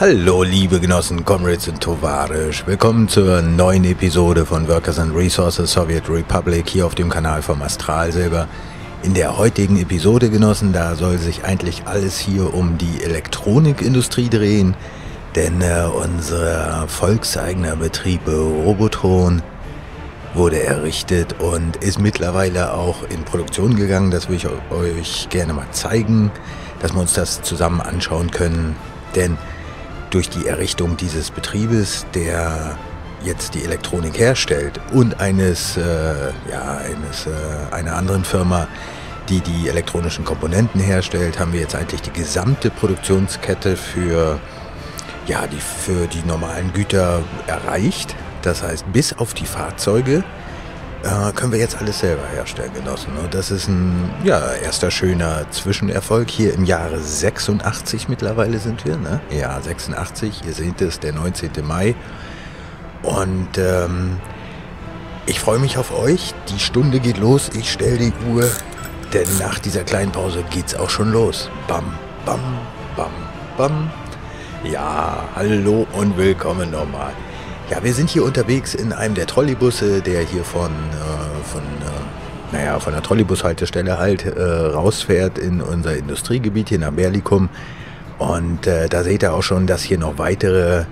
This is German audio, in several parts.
Hallo liebe Genossen, Comrades und Tovarisch. Willkommen zur neuen Episode von Workers and Resources Soviet Republic hier auf dem Kanal vom Astralsilber. In der heutigen Episode, Genossen, da soll sich eigentlich alles hier um die Elektronikindustrie drehen, denn äh, unser volkseigener Betrieb Robotron wurde errichtet und ist mittlerweile auch in Produktion gegangen. Das will ich euch gerne mal zeigen, dass wir uns das zusammen anschauen können, denn durch die Errichtung dieses Betriebes, der jetzt die Elektronik herstellt und eines, äh, ja, eines, äh, einer anderen Firma, die die elektronischen Komponenten herstellt, haben wir jetzt eigentlich die gesamte Produktionskette für, ja, die, für die normalen Güter erreicht. Das heißt, bis auf die Fahrzeuge äh, können wir jetzt alles selber herstellen, Genossen. Und das ist ein ja, erster schöner Zwischenerfolg. Hier im Jahre 86 mittlerweile sind wir. Ne? Ja, 86. Ihr seht es, der 19. Mai. Und ähm, ich freue mich auf euch. Die Stunde geht los. Ich stelle die Uhr. Denn nach dieser kleinen Pause geht's auch schon los. Bam, bam, bam, bam. Ja, hallo und willkommen nochmal. Ja, wir sind hier unterwegs in einem der Trolleybusse, der hier von, äh, von, äh, naja, von der Trolleybushaltestelle halt äh, rausfährt in unser Industriegebiet hier nach Berlikum. Und äh, da seht ihr auch schon, dass hier noch weitere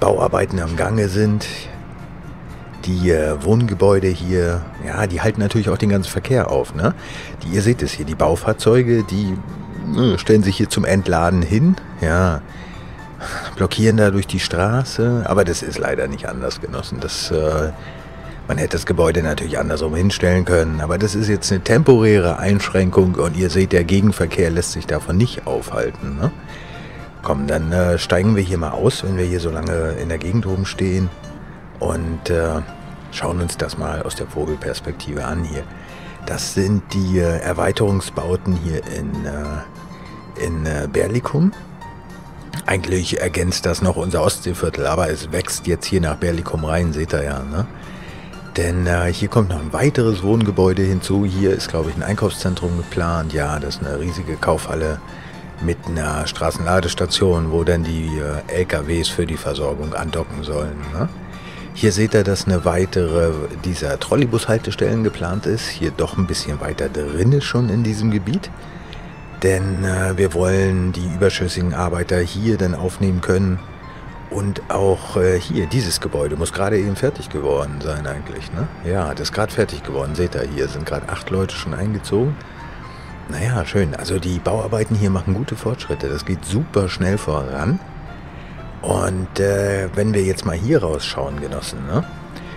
Bauarbeiten am Gange sind. Die äh, Wohngebäude hier, ja, die halten natürlich auch den ganzen Verkehr auf. Ne? Die, ihr seht es hier, die Baufahrzeuge, die äh, stellen sich hier zum Entladen hin. Ja, blockieren da durch die Straße. Aber das ist leider nicht anders, Genossen. Das, äh, man hätte das Gebäude natürlich andersrum hinstellen können. Aber das ist jetzt eine temporäre Einschränkung und ihr seht, der Gegenverkehr lässt sich davon nicht aufhalten. Ne? Komm, dann äh, steigen wir hier mal aus, wenn wir hier so lange in der Gegend rumstehen und äh, schauen uns das mal aus der Vogelperspektive an hier. Das sind die äh, Erweiterungsbauten hier in, äh, in äh, Berlikum. Eigentlich ergänzt das noch unser Ostseeviertel, aber es wächst jetzt hier nach Berlikum rein, seht ihr ja. Ne? Denn äh, hier kommt noch ein weiteres Wohngebäude hinzu. Hier ist, glaube ich, ein Einkaufszentrum geplant. Ja, das ist eine riesige Kaufhalle mit einer Straßenladestation, wo dann die äh, LKWs für die Versorgung andocken sollen. Ne? Hier seht ihr, dass eine weitere dieser Trolleybus-Haltestellen geplant ist. Hier doch ein bisschen weiter drin schon in diesem Gebiet. Denn äh, wir wollen die überschüssigen Arbeiter hier dann aufnehmen können. Und auch äh, hier, dieses Gebäude muss gerade eben fertig geworden sein eigentlich. Ne? Ja, das ist gerade fertig geworden. Seht ihr, hier sind gerade acht Leute schon eingezogen. Naja, schön. Also die Bauarbeiten hier machen gute Fortschritte. Das geht super schnell voran. Und äh, wenn wir jetzt mal hier rausschauen, Genossen, ne?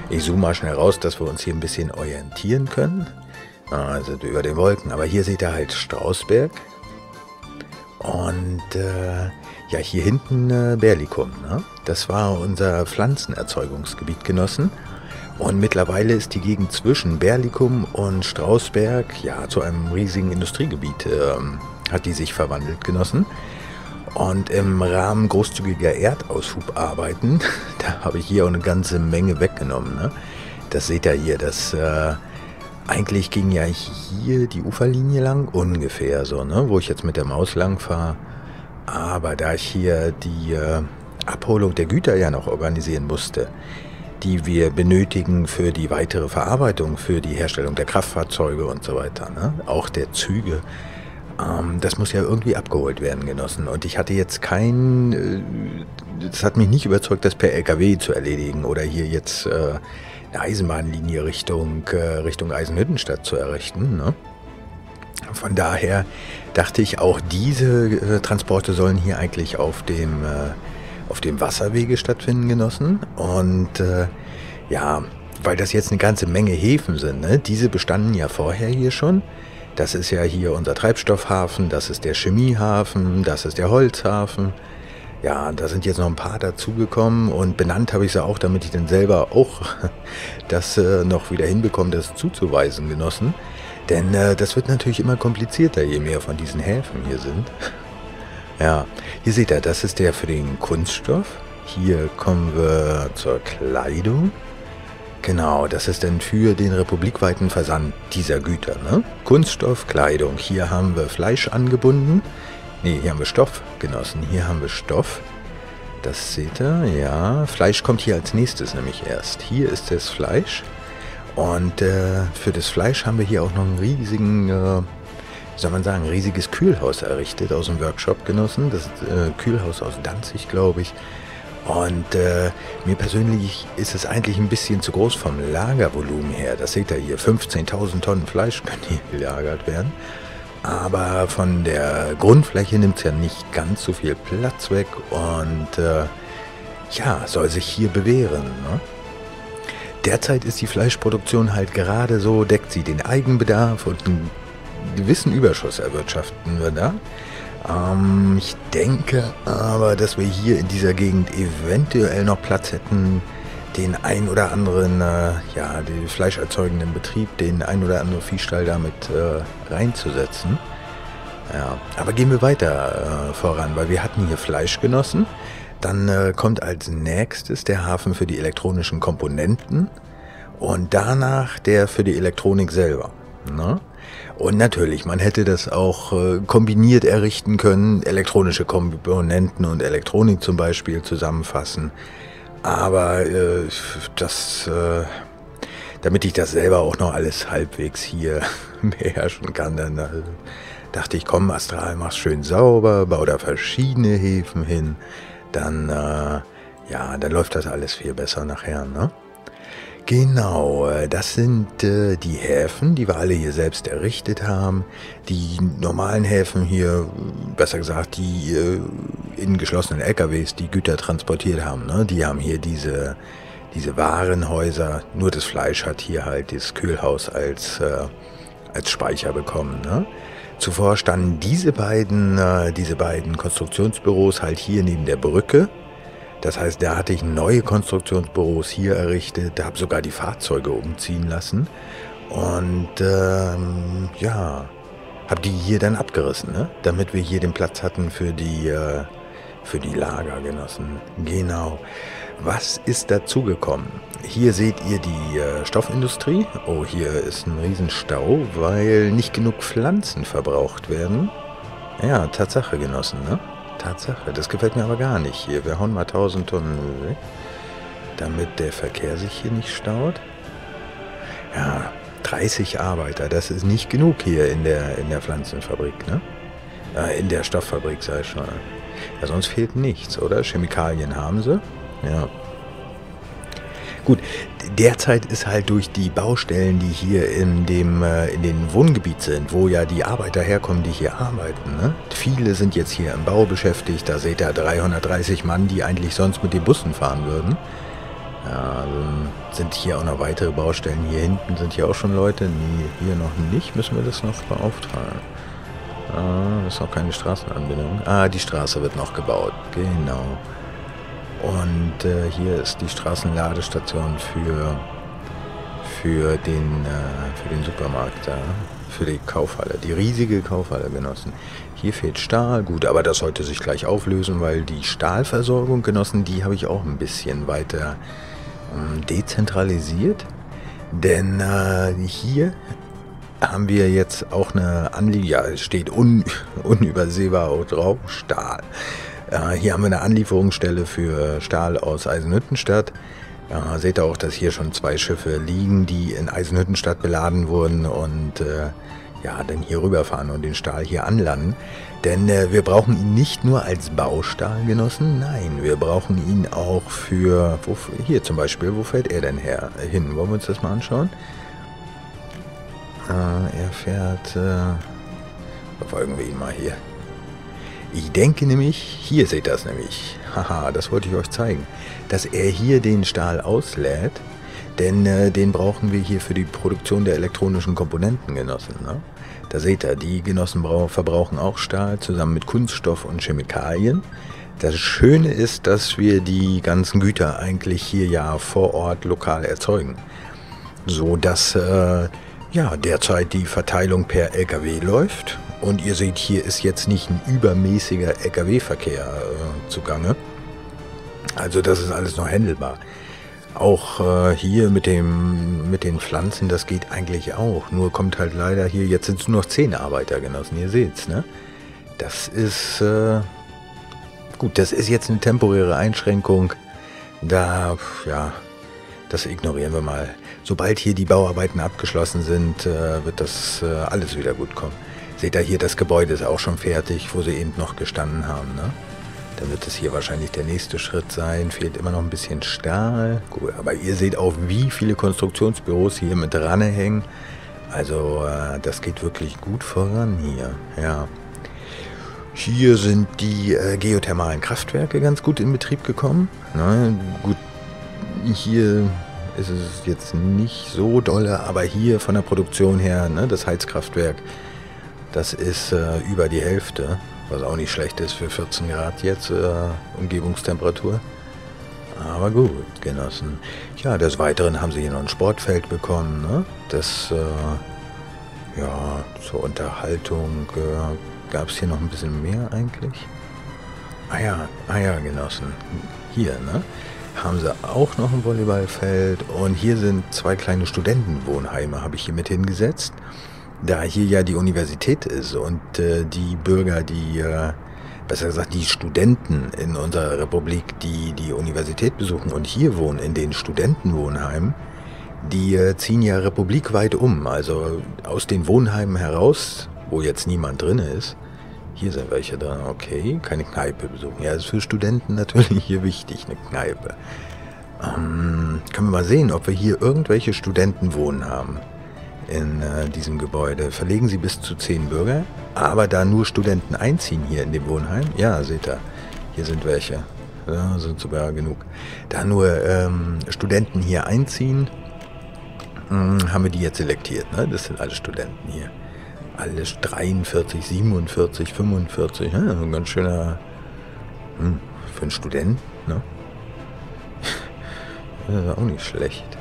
ich zoome mal schnell raus, dass wir uns hier ein bisschen orientieren können. Also über den Wolken. Aber hier seht ihr halt Strausberg. Und äh, ja, hier hinten äh, Berlikum. Ne? Das war unser Pflanzenerzeugungsgebiet, Genossen. Und mittlerweile ist die Gegend zwischen Berlikum und Strausberg ja zu einem riesigen Industriegebiet äh, hat die sich verwandelt, Genossen. Und im Rahmen großzügiger Erdausschubarbeiten, da habe ich hier auch eine ganze Menge weggenommen. Ne? Das seht ihr hier, das äh, eigentlich ging ja hier die Uferlinie lang, ungefähr so, ne, wo ich jetzt mit der Maus lang fahre. Aber da ich hier die äh, Abholung der Güter ja noch organisieren musste, die wir benötigen für die weitere Verarbeitung, für die Herstellung der Kraftfahrzeuge und so weiter, ne, auch der Züge, ähm, das muss ja irgendwie abgeholt werden, Genossen. Und ich hatte jetzt kein, äh, das hat mich nicht überzeugt, das per LKW zu erledigen oder hier jetzt... Äh, eine Eisenbahnlinie Richtung, äh, Richtung Eisenhüttenstadt zu errichten. Ne? Von daher dachte ich, auch diese äh, Transporte sollen hier eigentlich auf dem, äh, auf dem Wasserwege stattfinden, Genossen. Und äh, ja, weil das jetzt eine ganze Menge Häfen sind, ne? diese bestanden ja vorher hier schon. Das ist ja hier unser Treibstoffhafen, das ist der Chemiehafen, das ist der Holzhafen. Ja, da sind jetzt noch ein paar dazugekommen und benannt habe ich sie auch, damit ich dann selber auch das äh, noch wieder hinbekomme, das zuzuweisen, Genossen. Denn äh, das wird natürlich immer komplizierter, je mehr von diesen Häfen hier sind. Ja, hier seht ihr, das ist der für den Kunststoff. Hier kommen wir zur Kleidung. Genau, das ist dann für den republikweiten Versand dieser Güter. Ne? Kunststoff, Kleidung. Hier haben wir Fleisch angebunden. Ne, hier haben wir Stoff, Genossen. Hier haben wir Stoff. Das seht ihr, ja. Fleisch kommt hier als nächstes nämlich erst. Hier ist das Fleisch. Und äh, für das Fleisch haben wir hier auch noch einen riesigen, äh, soll man sagen, riesiges Kühlhaus errichtet aus dem Workshop genossen. Das äh, Kühlhaus aus Danzig, glaube ich. Und äh, mir persönlich ist es eigentlich ein bisschen zu groß vom Lagervolumen her. Das seht ihr hier, 15.000 Tonnen Fleisch können hier gelagert werden. Aber von der Grundfläche nimmt es ja nicht ganz so viel Platz weg und äh, ja, soll sich hier bewähren. Ne? Derzeit ist die Fleischproduktion halt gerade so, deckt sie den Eigenbedarf und einen gewissen Überschuss erwirtschaften wir da. Ähm, ich denke aber, dass wir hier in dieser Gegend eventuell noch Platz hätten, den ein oder anderen, äh, ja, den fleischerzeugenden Betrieb, den ein oder anderen Viehstall damit äh, reinzusetzen. Ja, aber gehen wir weiter äh, voran, weil wir hatten hier Fleischgenossen. Dann äh, kommt als nächstes der Hafen für die elektronischen Komponenten und danach der für die Elektronik selber. Ne? Und natürlich, man hätte das auch äh, kombiniert errichten können, elektronische Komponenten und Elektronik zum Beispiel zusammenfassen. Aber äh, das, äh, damit ich das selber auch noch alles halbwegs hier beherrschen kann, dann äh, dachte ich, komm, Astral, mach's schön sauber, bau da verschiedene Häfen hin, dann, äh, ja, dann läuft das alles viel besser nachher, ne? Genau, äh, das sind äh, die Häfen, die wir alle hier selbst errichtet haben. Die normalen Häfen hier, besser gesagt, die äh, in geschlossenen LKWs die Güter transportiert haben, ne? die haben hier diese, diese Warenhäuser. Nur das Fleisch hat hier halt das Kühlhaus als, äh, als Speicher bekommen. Ne? Zuvor standen diese beiden, äh, diese beiden Konstruktionsbüros halt hier neben der Brücke das heißt, da hatte ich neue Konstruktionsbüros hier errichtet, da habe sogar die Fahrzeuge umziehen lassen und ähm, ja, habe die hier dann abgerissen, ne? damit wir hier den Platz hatten für die, äh, für die Lagergenossen. Genau. Was ist dazugekommen? Hier seht ihr die äh, Stoffindustrie. Oh, hier ist ein Riesenstau, weil nicht genug Pflanzen verbraucht werden. Ja, Tatsache, Genossen, ne? Tatsache, das gefällt mir aber gar nicht hier. Wir hauen mal 1000 Tonnen weg, damit der Verkehr sich hier nicht staut. Ja, 30 Arbeiter, das ist nicht genug hier in der, in der Pflanzenfabrik, ne? Äh, in der Stofffabrik, sei schon. Ja, sonst fehlt nichts, oder? Chemikalien haben sie. Ja, Gut, derzeit ist halt durch die Baustellen, die hier in dem äh, in den Wohngebiet sind, wo ja die Arbeiter herkommen, die hier arbeiten. Ne? Viele sind jetzt hier im Bau beschäftigt. Da seht ihr 330 Mann, die eigentlich sonst mit den Bussen fahren würden. Ja, sind hier auch noch weitere Baustellen. Hier hinten sind hier auch schon Leute. Nee, hier noch nicht. Müssen wir das noch beauftragen? Ah, das ist noch keine Straßenanbindung. Ah, die Straße wird noch gebaut. Genau. Und äh, hier ist die Straßenladestation für, für, den, äh, für den Supermarkt da, für die Kaufhalle, die riesige Kaufhalle genossen. Hier fehlt Stahl, gut, aber das sollte sich gleich auflösen, weil die Stahlversorgung genossen, die habe ich auch ein bisschen weiter ähm, dezentralisiert. Denn äh, hier haben wir jetzt auch eine Anlieferung, ja, es steht un, unübersehbar drauf, Stahl. Äh, hier haben wir eine Anlieferungsstelle für Stahl aus Eisenhüttenstadt. Äh, seht ihr auch, dass hier schon zwei Schiffe liegen, die in Eisenhüttenstadt beladen wurden und äh, ja, dann hier rüberfahren und den Stahl hier anlanden. Denn äh, wir brauchen ihn nicht nur als Baustahl genossen, nein, wir brauchen ihn auch für, wo, hier zum Beispiel, wo fährt er denn her, hin? Wollen wir uns das mal anschauen? Äh, er fährt, äh, verfolgen wir ihn mal hier. Ich denke nämlich, hier seht ihr das nämlich, haha, das wollte ich euch zeigen, dass er hier den Stahl auslädt, denn äh, den brauchen wir hier für die Produktion der elektronischen Komponenten, Genossen. Ne? Da seht ihr, die Genossen verbrauchen auch Stahl zusammen mit Kunststoff und Chemikalien. Das Schöne ist, dass wir die ganzen Güter eigentlich hier ja vor Ort lokal erzeugen, so dass äh, ja derzeit die Verteilung per LKW läuft und ihr seht, hier ist jetzt nicht ein übermäßiger Lkw-Verkehr äh, zugange. Also das ist alles noch händelbar. Auch äh, hier mit, dem, mit den Pflanzen, das geht eigentlich auch. Nur kommt halt leider hier, jetzt sind es nur noch zehn Arbeitergenossen, ihr seht's, ne? Das ist äh, gut, das ist jetzt eine temporäre Einschränkung. Da, ja, das ignorieren wir mal. Sobald hier die Bauarbeiten abgeschlossen sind, äh, wird das äh, alles wieder gut kommen. Seht ihr hier, das Gebäude ist auch schon fertig, wo sie eben noch gestanden haben. Ne? Dann wird es hier wahrscheinlich der nächste Schritt sein. Fehlt immer noch ein bisschen Stahl. Gut, aber ihr seht auch, wie viele Konstruktionsbüros hier mit dran hängen. Also äh, das geht wirklich gut voran hier. Ja. Hier sind die äh, geothermalen Kraftwerke ganz gut in Betrieb gekommen. Ne? Gut, hier ist es jetzt nicht so dolle, aber hier von der Produktion her, ne, das Heizkraftwerk, das ist äh, über die Hälfte, was auch nicht schlecht ist für 14 Grad jetzt äh, Umgebungstemperatur. Aber gut, Genossen. Ja, des Weiteren haben sie hier noch ein Sportfeld bekommen. Ne? Das, äh, ja, zur Unterhaltung äh, gab es hier noch ein bisschen mehr eigentlich. Ah ja, ah ja, Genossen. Hier, ne? Haben sie auch noch ein Volleyballfeld. Und hier sind zwei kleine Studentenwohnheime, habe ich hier mit hingesetzt. Da hier ja die Universität ist und äh, die Bürger, die äh, besser gesagt die Studenten in unserer Republik, die die Universität besuchen und hier wohnen in den Studentenwohnheimen, die äh, ziehen ja republikweit um. Also aus den Wohnheimen heraus, wo jetzt niemand drin ist. Hier sind welche da, okay, keine Kneipe besuchen. Ja, ist für Studenten natürlich hier wichtig, eine Kneipe. Ähm, können wir mal sehen, ob wir hier irgendwelche Studenten wohnen haben in äh, diesem Gebäude. Verlegen Sie bis zu zehn Bürger, aber da nur Studenten einziehen hier in dem Wohnheim, ja, seht ihr, hier sind welche. Ja, sind sogar genug. Da nur ähm, Studenten hier einziehen, mh, hm, haben wir die jetzt selektiert. Ne? Das sind alle Studenten hier. Alles 43, 47, 45. Ja, ein ganz schöner. Hm, für einen Student, ne? auch nicht schlecht.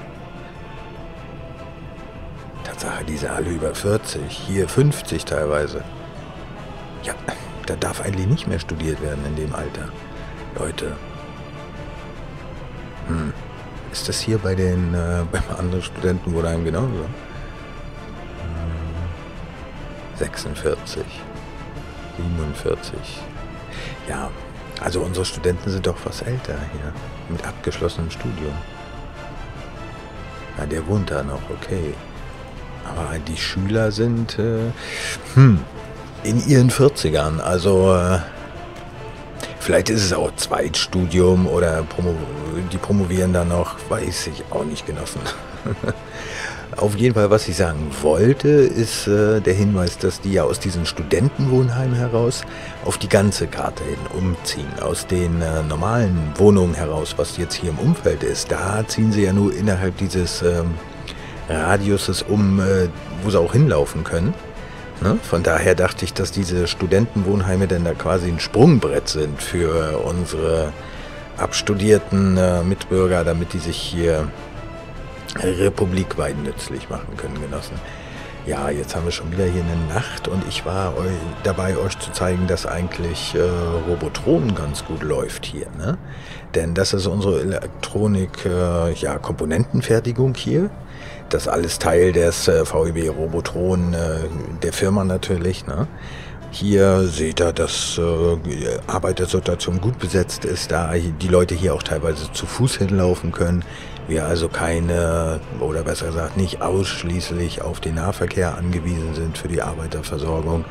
Tatsache, die sind alle über 40, hier 50 teilweise. Ja, da darf eigentlich nicht mehr studiert werden in dem Alter. Leute. Hm. Ist das hier bei den äh, beim anderen Studenten wohl einem genauso? Hm. 46. 47. Ja, also unsere Studenten sind doch was älter hier. Mit abgeschlossenem Studium. Ja, der wohnt da noch, okay. Aber die Schüler sind äh, hm, in ihren 40ern. Also äh, vielleicht ist es auch Zweitstudium oder Promo die promovieren dann noch, weiß ich auch nicht genossen. Auf jeden Fall, was ich sagen wollte, ist äh, der Hinweis, dass die ja aus diesen Studentenwohnheimen heraus auf die ganze Karte hin umziehen. Aus den äh, normalen Wohnungen heraus, was jetzt hier im Umfeld ist, da ziehen sie ja nur innerhalb dieses ähm, Radiuses um, äh, wo sie auch hinlaufen können. Ne? Von daher dachte ich, dass diese Studentenwohnheime denn da quasi ein Sprungbrett sind für unsere abstudierten äh, Mitbürger, damit die sich hier republikweit nützlich machen können, Genossen. Ja, jetzt haben wir schon wieder hier eine Nacht und ich war eu dabei, euch zu zeigen, dass eigentlich äh, Robotron ganz gut läuft hier. Ne? Denn das ist unsere Elektronik, äh, ja, hier. Das alles Teil des äh, VEB Robotron, äh, der Firma natürlich. Ne? Hier seht ihr, dass äh, Arbeitersituation gut besetzt ist, da die Leute hier auch teilweise zu Fuß hinlaufen können. Wir also keine, oder besser gesagt nicht ausschließlich auf den Nahverkehr angewiesen sind für die Arbeiterversorgung,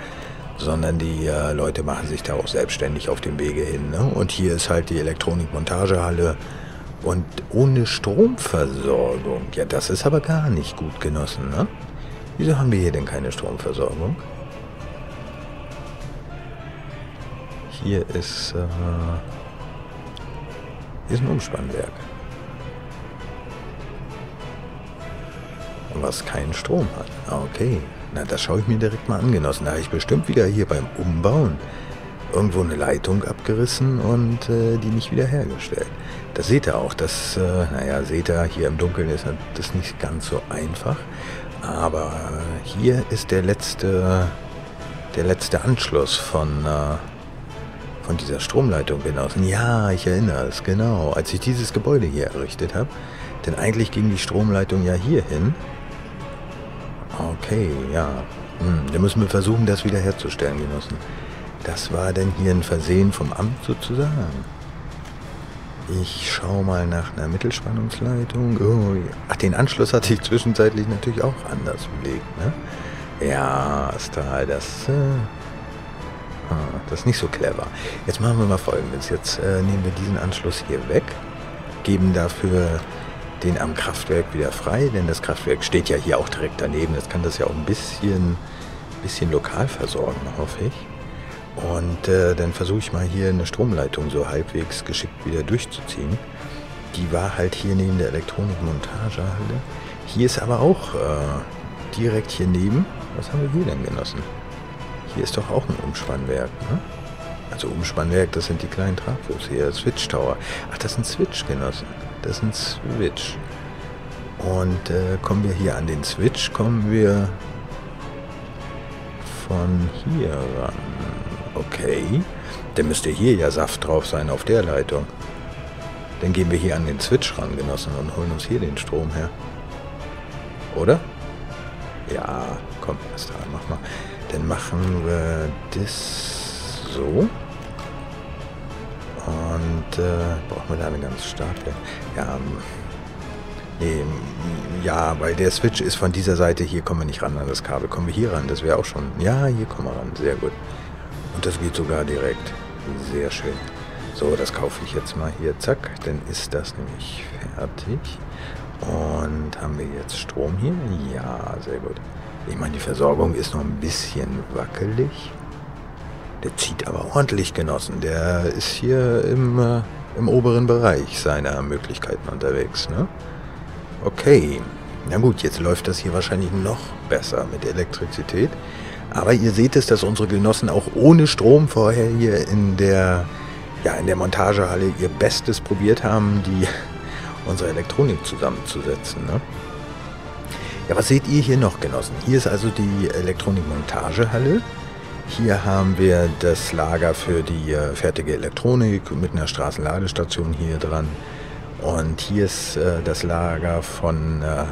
sondern die äh, Leute machen sich da auch selbstständig auf dem Wege hin. Ne? Und hier ist halt die Elektronikmontagehalle und ohne Stromversorgung. Ja, das ist aber gar nicht gut genossen, ne? Wieso haben wir hier denn keine Stromversorgung? Hier ist, äh, hier ist ein Umspannwerk. Was keinen Strom hat. Ah, okay. Na, das schaue ich mir direkt mal an, Genossen. Da habe ich bestimmt wieder hier beim Umbauen irgendwo eine Leitung abgerissen und äh, die nicht wiederhergestellt. Das seht ihr auch. Das, äh, naja, seht ihr, hier im Dunkeln ist das nicht ganz so einfach. Aber hier ist der letzte, der letzte Anschluss von, äh, von dieser Stromleitung genossen. Ja, ich erinnere es, genau. Als ich dieses Gebäude hier errichtet habe. Denn eigentlich ging die Stromleitung ja hier hin. Okay, ja. Hm, dann müssen wir versuchen, das wiederherzustellen, Genossen. Das war denn hier ein Versehen vom Amt sozusagen. Ich schaue mal nach einer Mittelspannungsleitung. Oh, ja. Ach, den Anschluss hatte ich zwischenzeitlich natürlich auch anders belegt. Ne? Ja, Star, das, äh, ah, das ist nicht so clever. Jetzt machen wir mal folgendes. Jetzt äh, nehmen wir diesen Anschluss hier weg, geben dafür den am Kraftwerk wieder frei, denn das Kraftwerk steht ja hier auch direkt daneben. Das kann das ja auch ein bisschen, bisschen lokal versorgen, hoffe ich. Und äh, dann versuche ich mal hier eine Stromleitung so halbwegs geschickt wieder durchzuziehen. Die war halt hier neben der Elektronikmontagehalle. Hier ist aber auch äh, direkt hier neben. Was haben wir hier denn genossen? Hier ist doch auch ein Umspannwerk, ne? Also Umspannwerk, das sind die kleinen Trafos hier, Switch Tower. Ach, das ist ein Switch genossen. Das ist ein Switch. Und äh, kommen wir hier an den Switch, kommen wir von hier ran. Okay. Dann müsste hier ja Saft drauf sein auf der Leitung. Dann gehen wir hier an den Switch ran, Genossen, und holen uns hier den Strom her. Oder? Ja, komm, Astra, mach mal. Dann machen wir das so. Und äh, brauchen wir da eine ganz starke. Ja, ähm, nee, ja, weil der Switch ist von dieser Seite. Hier kommen wir nicht ran an das Kabel. Kommen wir hier ran? Das wäre auch schon. Ja, hier kommen wir ran. Sehr gut. Und das geht sogar direkt. Sehr schön. So, das kaufe ich jetzt mal hier. Zack, dann ist das nämlich fertig. Und haben wir jetzt Strom hier? Ja, sehr gut. Ich meine, die Versorgung ist noch ein bisschen wackelig. Der zieht aber ordentlich, Genossen. Der ist hier im, äh, im oberen Bereich seiner Möglichkeiten unterwegs. Ne? Okay. Na gut, jetzt läuft das hier wahrscheinlich noch besser mit Elektrizität. Aber ihr seht es, dass unsere Genossen auch ohne Strom vorher hier in der, ja, in der Montagehalle ihr Bestes probiert haben, die unsere Elektronik zusammenzusetzen. Ne? Ja, was seht ihr hier noch, Genossen? Hier ist also die Elektronikmontagehalle. Hier haben wir das Lager für die äh, fertige Elektronik mit einer Straßenladestation hier dran. Und hier ist äh, das Lager von äh,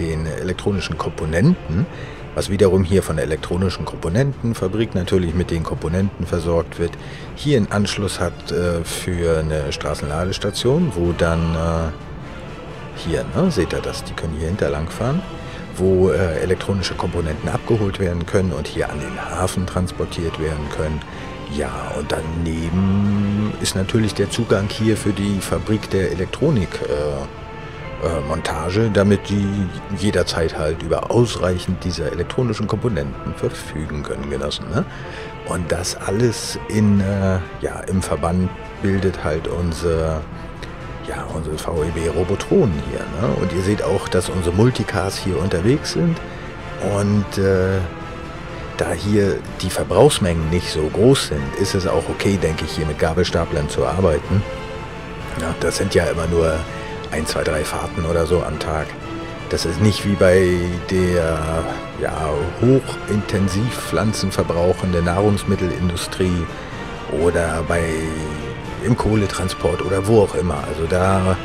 den elektronischen Komponenten was wiederum hier von der elektronischen Komponentenfabrik natürlich mit den Komponenten versorgt wird, hier einen Anschluss hat äh, für eine Straßenladestation, wo dann äh, hier, ne, seht ihr das, die können hier hinterlang fahren, wo äh, elektronische Komponenten abgeholt werden können und hier an den Hafen transportiert werden können. Ja, und daneben ist natürlich der Zugang hier für die Fabrik der Elektronik äh, Montage, damit die jederzeit halt über ausreichend dieser elektronischen Komponenten verfügen können, Genossen. Ne? Und das alles in, äh, ja, im Verband bildet halt unsere, ja, unsere VEB Robotronen hier. Ne? Und ihr seht auch, dass unsere Multicars hier unterwegs sind. Und äh, da hier die Verbrauchsmengen nicht so groß sind, ist es auch okay, denke ich, hier mit Gabelstaplern zu arbeiten. Ja, das sind ja immer nur ein, zwei, drei Fahrten oder so am Tag. Das ist nicht wie bei der ja, hochintensiv pflanzenverbrauchenden Nahrungsmittelindustrie oder bei im Kohletransport oder wo auch immer. Also da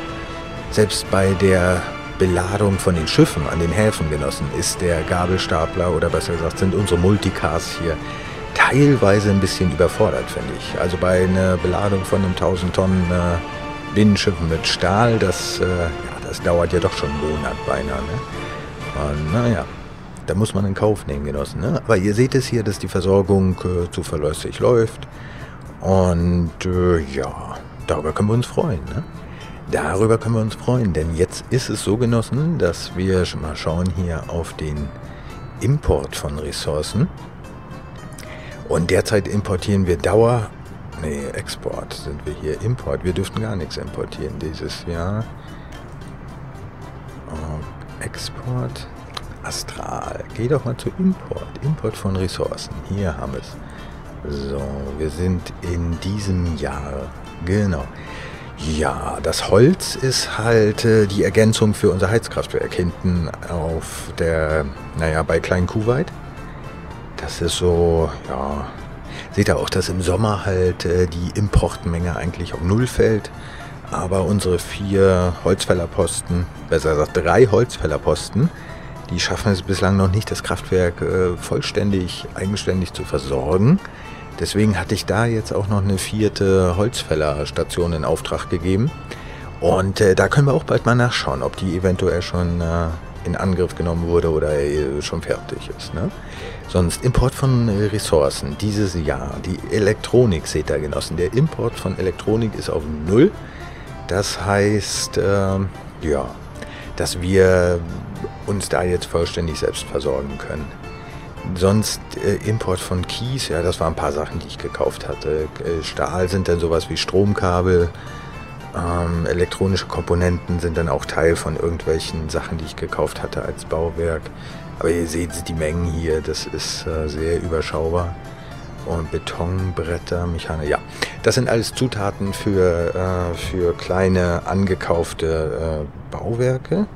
selbst bei der Beladung von den Schiffen an den Häfen genossen ist der Gabelstapler oder besser gesagt sind unsere Multicars hier teilweise ein bisschen überfordert, finde ich. Also bei einer Beladung von einem 1000 Tonnen äh, Binnenschiffen mit Stahl, das, äh, ja, das dauert ja doch schon einen Monat beinahe. Ne? Und naja, da muss man in Kauf nehmen, Genossen. Ne? Aber ihr seht es hier, dass die Versorgung äh, zuverlässig läuft. Und äh, ja, darüber können wir uns freuen. Ne? Darüber können wir uns freuen, denn jetzt ist es so, Genossen, dass wir schon mal schauen hier auf den Import von Ressourcen. Und derzeit importieren wir Dauer Nee, Export sind wir hier. Import. Wir dürften gar nichts importieren dieses Jahr. Export. Astral. Geh doch mal zu Import. Import von Ressourcen. Hier haben wir es. So, wir sind in diesem Jahr. Genau. Ja, das Holz ist halt äh, die Ergänzung für unser Heizkraftwerk hinten auf der, naja, bei Klein Kuwait. Das ist so, ja, Seht ihr auch, dass im Sommer halt äh, die Importmenge eigentlich auf Null fällt. Aber unsere vier Holzfällerposten, besser gesagt drei Holzfällerposten, die schaffen es bislang noch nicht, das Kraftwerk äh, vollständig, eigenständig zu versorgen. Deswegen hatte ich da jetzt auch noch eine vierte Holzfällerstation in Auftrag gegeben. Und äh, da können wir auch bald mal nachschauen, ob die eventuell schon äh, in Angriff genommen wurde oder äh, schon fertig ist. Ne? Sonst Import von äh, Ressourcen dieses Jahr. Die Elektronik, seht ihr Genossen. Der Import von Elektronik ist auf Null. Das heißt, ähm, ja, dass wir uns da jetzt vollständig selbst versorgen können. Sonst äh, Import von Kies, ja, das waren ein paar Sachen, die ich gekauft hatte. Äh, Stahl sind dann sowas wie Stromkabel. Ähm, elektronische Komponenten sind dann auch Teil von irgendwelchen Sachen, die ich gekauft hatte als Bauwerk. Aber ihr seht die Mengen hier, das ist äh, sehr überschaubar. Und Betonbretter, Mechanik, ja. Das sind alles Zutaten für, äh, für kleine angekaufte äh, Bauwerke.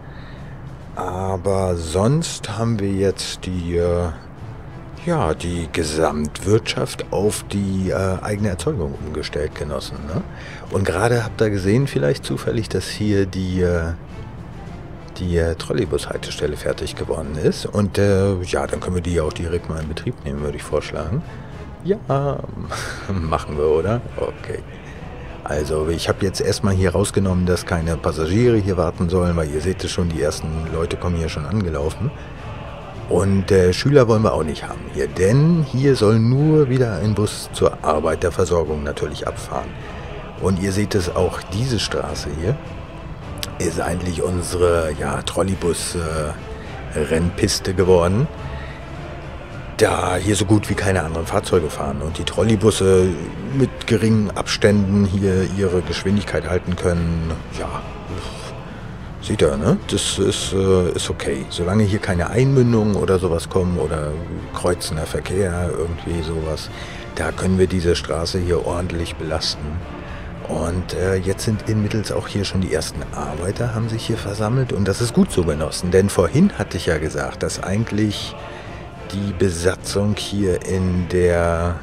Aber sonst haben wir jetzt die, äh, ja, die Gesamtwirtschaft auf die äh, eigene Erzeugung umgestellt, Genossen. Ne? Und gerade habt ihr gesehen, vielleicht zufällig, dass hier die, äh, die äh, Trolleybus-Haltestelle fertig geworden ist. Und äh, ja, dann können wir die auch direkt mal in Betrieb nehmen, würde ich vorschlagen. Ja, machen wir, oder? Okay. Also ich habe jetzt erstmal hier rausgenommen, dass keine Passagiere hier warten sollen, weil ihr seht es schon, die ersten Leute kommen hier schon angelaufen. Und äh, Schüler wollen wir auch nicht haben hier, denn hier soll nur wieder ein Bus zur Arbeiterversorgung natürlich abfahren. Und ihr seht es auch, diese Straße hier ist eigentlich unsere ja, Trolleybus-Rennpiste geworden da hier so gut wie keine anderen Fahrzeuge fahren und die Trolleybusse mit geringen Abständen hier ihre Geschwindigkeit halten können, ja, sieht er, ne? Das ist, äh, ist okay. Solange hier keine Einmündungen oder sowas kommen oder kreuzender Verkehr, irgendwie sowas, da können wir diese Straße hier ordentlich belasten. Und äh, jetzt sind inmittels auch hier schon die ersten Arbeiter, haben sich hier versammelt und das ist gut so genossen. Denn vorhin hatte ich ja gesagt, dass eigentlich die Besatzung hier in der,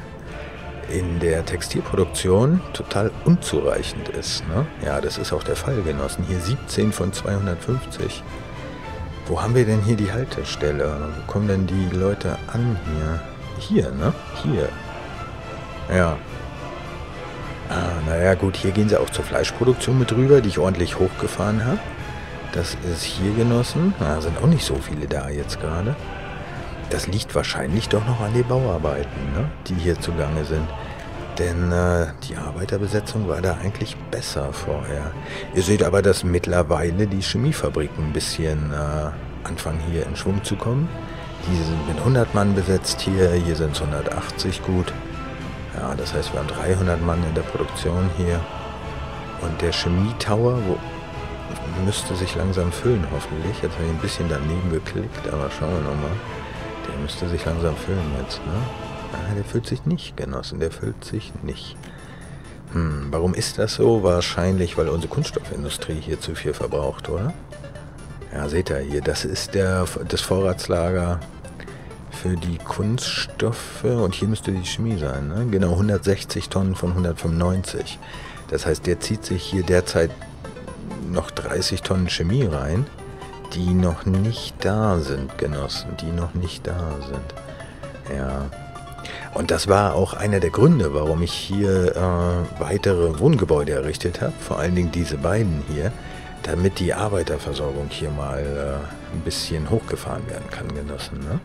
in der Textilproduktion total unzureichend ist. Ne? Ja, das ist auch der Fall, Genossen. Hier 17 von 250. Wo haben wir denn hier die Haltestelle? Wo kommen denn die Leute an hier? Hier, ne? Hier. Ja. Ah, naja, gut, hier gehen sie auch zur Fleischproduktion mit rüber, die ich ordentlich hochgefahren habe. Das ist hier genossen. Da sind auch nicht so viele da jetzt gerade. Das liegt wahrscheinlich doch noch an den Bauarbeiten, ne? die hier zugange sind. Denn äh, die Arbeiterbesetzung war da eigentlich besser vorher. Ihr seht aber, dass mittlerweile die Chemiefabriken ein bisschen äh, anfangen hier in Schwung zu kommen. Die sind mit 100 Mann besetzt hier, hier sind es 180 gut. Ja, das heißt, wir haben 300 Mann in der Produktion hier. Und der Chemietower wo, müsste sich langsam füllen, hoffentlich. Jetzt habe ich ein bisschen daneben geklickt, aber schauen wir nochmal. Der müsste sich langsam füllen jetzt, ne? Ah, der füllt sich nicht, Genossen, der füllt sich nicht. Hm, warum ist das so? Wahrscheinlich, weil unsere Kunststoffindustrie hier zu viel verbraucht, oder? Ja, seht ihr hier, das ist der, das Vorratslager für die Kunststoffe und hier müsste die Chemie sein, ne? Genau, 160 Tonnen von 195. Das heißt, der zieht sich hier derzeit noch 30 Tonnen Chemie rein die noch nicht da sind, Genossen, die noch nicht da sind. Ja. Und das war auch einer der Gründe, warum ich hier äh, weitere Wohngebäude errichtet habe, vor allen Dingen diese beiden hier, damit die Arbeiterversorgung hier mal äh, ein bisschen hochgefahren werden kann, Genossen. Ne?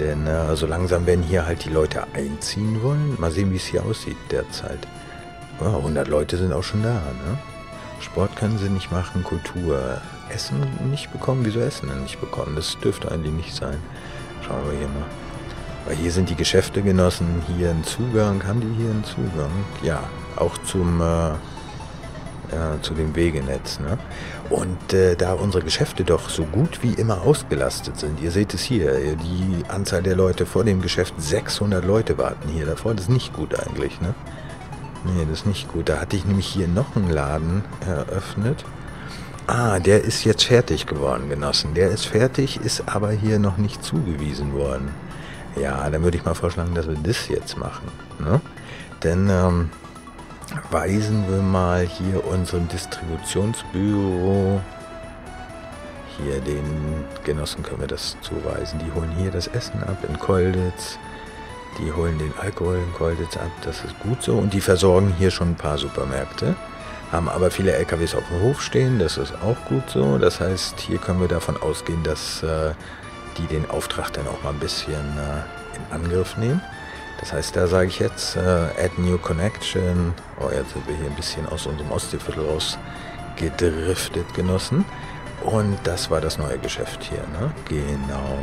Denn äh, so langsam werden hier halt die Leute einziehen wollen. Mal sehen, wie es hier aussieht derzeit. Ja, 100 Leute sind auch schon da. Ne? Sport können sie nicht machen, Kultur Essen nicht bekommen? Wieso Essen denn nicht bekommen? Das dürfte eigentlich nicht sein. Schauen wir hier mal. Weil hier sind die Geschäfte genossen, hier einen Zugang. Haben die hier einen Zugang? Ja, auch zum, äh, ja, zu dem Wegenetz. Ne? Und äh, da unsere Geschäfte doch so gut wie immer ausgelastet sind, ihr seht es hier, die Anzahl der Leute vor dem Geschäft, 600 Leute warten hier davor, das ist nicht gut eigentlich. Ne? Nee, das ist nicht gut. Da hatte ich nämlich hier noch einen Laden eröffnet. Ah, der ist jetzt fertig geworden, Genossen. Der ist fertig, ist aber hier noch nicht zugewiesen worden. Ja, dann würde ich mal vorschlagen, dass wir das jetzt machen. Ne? Denn ähm, weisen wir mal hier unserem Distributionsbüro, hier den Genossen können wir das zuweisen. Die holen hier das Essen ab in Kolditz. Die holen den Alkohol in Kolditz ab, das ist gut so. Und die versorgen hier schon ein paar Supermärkte. Haben aber viele LKWs auf dem Hof stehen, das ist auch gut so. Das heißt, hier können wir davon ausgehen, dass äh, die den Auftrag dann auch mal ein bisschen äh, in Angriff nehmen. Das heißt, da sage ich jetzt, äh, add new connection. Oh, jetzt sind wir hier ein bisschen aus unserem Ostseeviertel raus gedriftet, Genossen. Und das war das neue Geschäft hier, ne? Genau.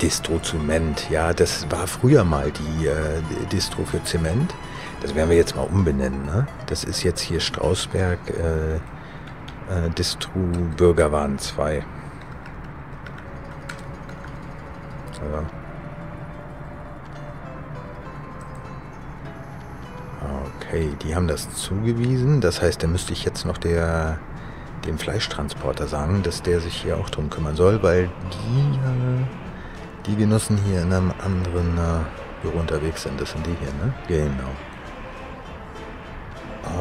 Distro Zement. Ja, das war früher mal die äh, Distro für Zement. Das werden wir jetzt mal umbenennen, ne? Das ist jetzt hier Strausberg äh, äh, Distro Bürgerwahn 2. Ja. Okay, die haben das zugewiesen. Das heißt, da müsste ich jetzt noch der, dem Fleischtransporter sagen, dass der sich hier auch drum kümmern soll, weil die, äh, die Genossen hier in einem anderen äh, Büro unterwegs sind. Das sind die hier, ne? Genau.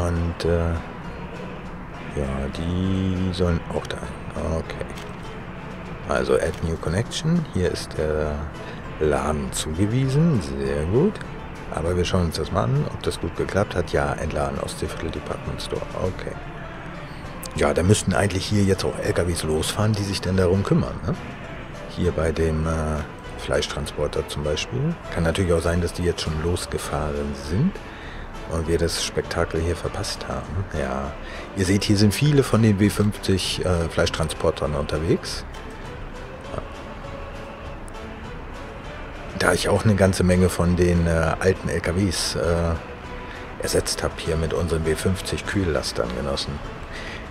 Und äh, ja, die sollen auch da. Okay. Also Add New Connection. Hier ist der Laden zugewiesen. Sehr gut. Aber wir schauen uns das mal an, ob das gut geklappt hat. Ja, entladen aus Viertel Department Store. Okay. Ja, da müssten eigentlich hier jetzt auch LKWs losfahren, die sich denn darum kümmern. Ne? Hier bei dem äh, Fleischtransporter zum Beispiel. Kann natürlich auch sein, dass die jetzt schon losgefahren sind und wir das Spektakel hier verpasst haben. Ja, ihr seht, hier sind viele von den W50 äh, Fleischtransportern unterwegs. Da ich auch eine ganze Menge von den äh, alten LKWs äh, ersetzt habe hier mit unseren B50 Kühllastern genossen.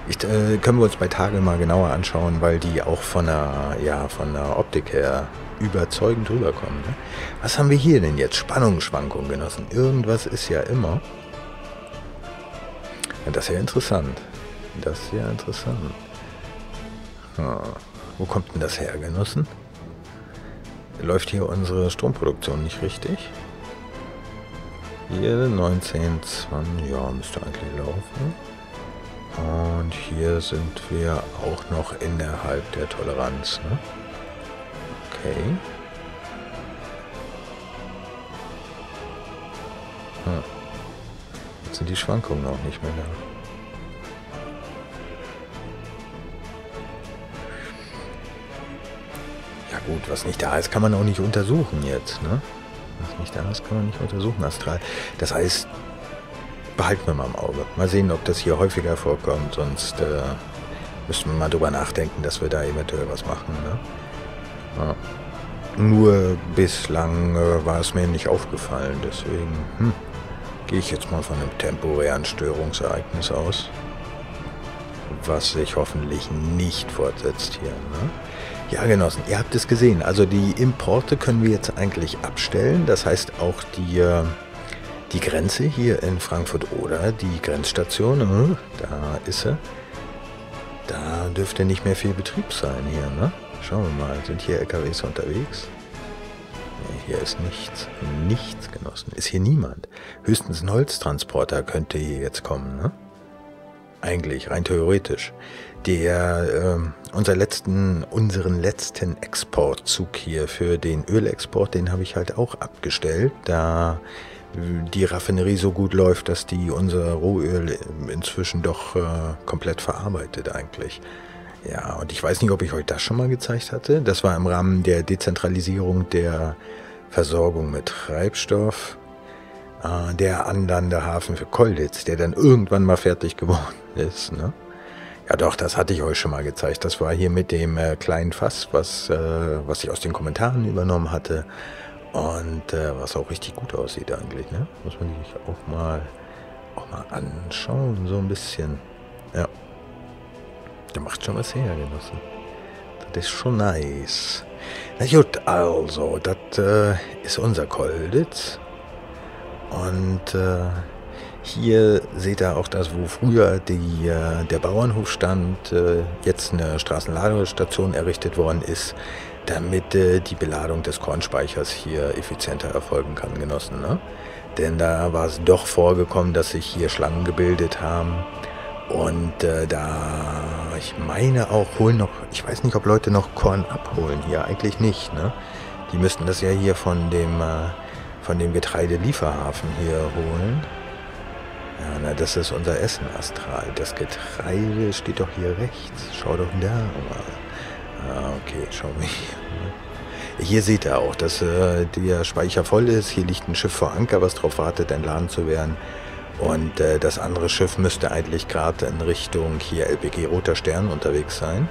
Ich, äh, können wir uns bei Tage mal genauer anschauen, weil die auch von der, ja, von der Optik her überzeugend rüberkommen. Ne? Was haben wir hier denn jetzt? Spannungsschwankungen genossen. Irgendwas ist ja immer. Das ist ja interessant. Das ist ja interessant. Hm. Wo kommt denn das her, Genossen? Läuft hier unsere Stromproduktion nicht richtig. Hier 19, 20, ja, müsste eigentlich laufen. Und hier sind wir auch noch innerhalb der Toleranz. Ne? Okay. Hm. Jetzt sind die Schwankungen auch nicht mehr da. Gut, was nicht da ist, kann man auch nicht untersuchen jetzt. Ne? Was nicht da ist, kann man nicht untersuchen, astral. Das heißt, behalten wir mal im Auge. Mal sehen, ob das hier häufiger vorkommt, sonst äh, müssen wir mal drüber nachdenken, dass wir da eventuell was machen. Ne? Ja. Nur bislang äh, war es mir nicht aufgefallen, deswegen hm, gehe ich jetzt mal von einem temporären Störungsereignis aus, was sich hoffentlich nicht fortsetzt hier. Ne? Ja, Genossen, ihr habt es gesehen. Also die Importe können wir jetzt eigentlich abstellen. Das heißt auch die, äh, die Grenze hier in Frankfurt oder die Grenzstation, äh, da ist sie. Da dürfte nicht mehr viel Betrieb sein hier, ne? Schauen wir mal, sind hier LKWs unterwegs? Hier ist nichts. Nichts, Genossen. Ist hier niemand. Höchstens ein Holztransporter könnte hier jetzt kommen, ne? Eigentlich, rein theoretisch der äh, unser letzten, unseren letzten Exportzug hier für den Ölexport, den habe ich halt auch abgestellt, da die Raffinerie so gut läuft, dass die unser Rohöl inzwischen doch äh, komplett verarbeitet eigentlich. Ja, und ich weiß nicht, ob ich euch das schon mal gezeigt hatte. Das war im Rahmen der Dezentralisierung der Versorgung mit Treibstoff. Äh, der Anlandehafen für Kolditz, der dann irgendwann mal fertig geworden ist. Ne? Ja doch, das hatte ich euch schon mal gezeigt. Das war hier mit dem äh, kleinen Fass, was, äh, was ich aus den Kommentaren übernommen hatte. Und äh, was auch richtig gut aussieht eigentlich. Ne? Muss man sich auch mal, auch mal anschauen, so ein bisschen. Ja. Der macht schon was her, Genossen. Das ist schon nice. Na gut, also, das äh, ist unser Kolditz. Und äh, hier seht ihr auch das, wo früher die, äh, der Bauernhof stand, äh, jetzt eine Straßenladestation errichtet worden ist, damit äh, die Beladung des Kornspeichers hier effizienter erfolgen kann, Genossen. Ne? Denn da war es doch vorgekommen, dass sich hier Schlangen gebildet haben. Und äh, da, ich meine auch, holen noch, ich weiß nicht, ob Leute noch Korn abholen hier, eigentlich nicht. Ne? Die müssten das ja hier von dem äh, von dem Getreidelieferhafen hier holen. Ja, na, das ist unser Essen astral. Das Getreide steht doch hier rechts. Schau doch da mal. Ah, okay, schau mich. Hier seht ihr auch, dass äh, der Speicher voll ist. Hier liegt ein Schiff vor Anker, was darauf wartet, entladen zu werden. Und äh, das andere Schiff müsste eigentlich gerade in Richtung hier LPG Roter Stern unterwegs sein.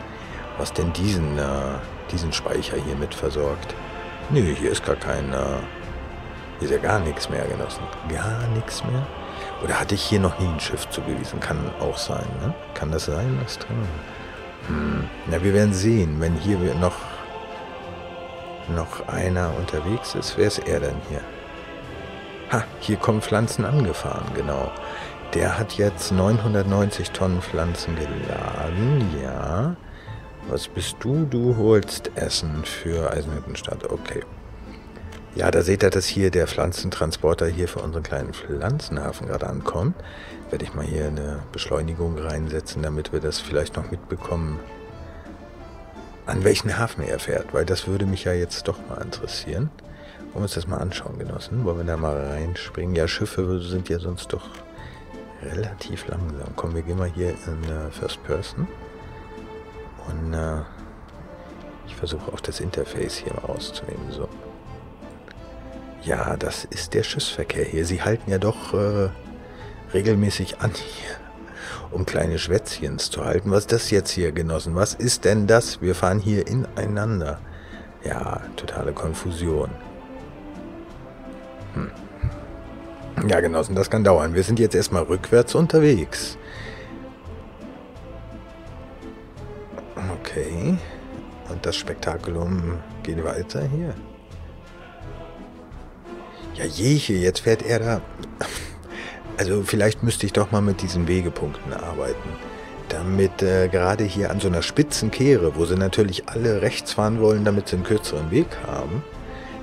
Was denn diesen, äh, diesen Speicher hier mit versorgt? Nö, hier ist gar kein... Äh, hier ist ja gar nichts mehr, Genossen. Gar nichts mehr? Oder hatte ich hier noch nie ein Schiff zugewiesen? Kann auch sein, ne? Kann das sein, das drin? Hm. Na, wir werden sehen, wenn hier noch noch einer unterwegs ist. Wer ist er denn hier? Ha, hier kommen Pflanzen angefahren, genau. Der hat jetzt 990 Tonnen Pflanzen geladen, ja. Was bist du? Du holst Essen für Eisenhüttenstadt. Okay. Ja, da seht ihr, dass hier der Pflanzentransporter hier für unseren kleinen Pflanzenhafen gerade ankommt. Werde ich mal hier eine Beschleunigung reinsetzen, damit wir das vielleicht noch mitbekommen, an welchen Hafen er fährt, weil das würde mich ja jetzt doch mal interessieren. Wollen wir uns das mal anschauen, Genossen? Wollen wir da mal reinspringen? Ja, Schiffe sind ja sonst doch relativ langsam. Komm, wir gehen mal hier in uh, First Person. Und uh, ich versuche auch das Interface hier mal auszunehmen. So. Ja, das ist der Schiffsverkehr hier. Sie halten ja doch äh, regelmäßig an hier um kleine Schwätzchens zu halten. Was ist das jetzt hier, Genossen? Was ist denn das? Wir fahren hier ineinander. Ja, totale Konfusion. Hm. Ja, Genossen, das kann dauern. Wir sind jetzt erstmal rückwärts unterwegs. Okay. Und das Spektakulum geht weiter hier. Ja, jeche, jetzt fährt er da... Also vielleicht müsste ich doch mal mit diesen Wegepunkten arbeiten. Damit äh, gerade hier an so einer spitzen Kehre, wo sie natürlich alle rechts fahren wollen, damit sie einen kürzeren Weg haben.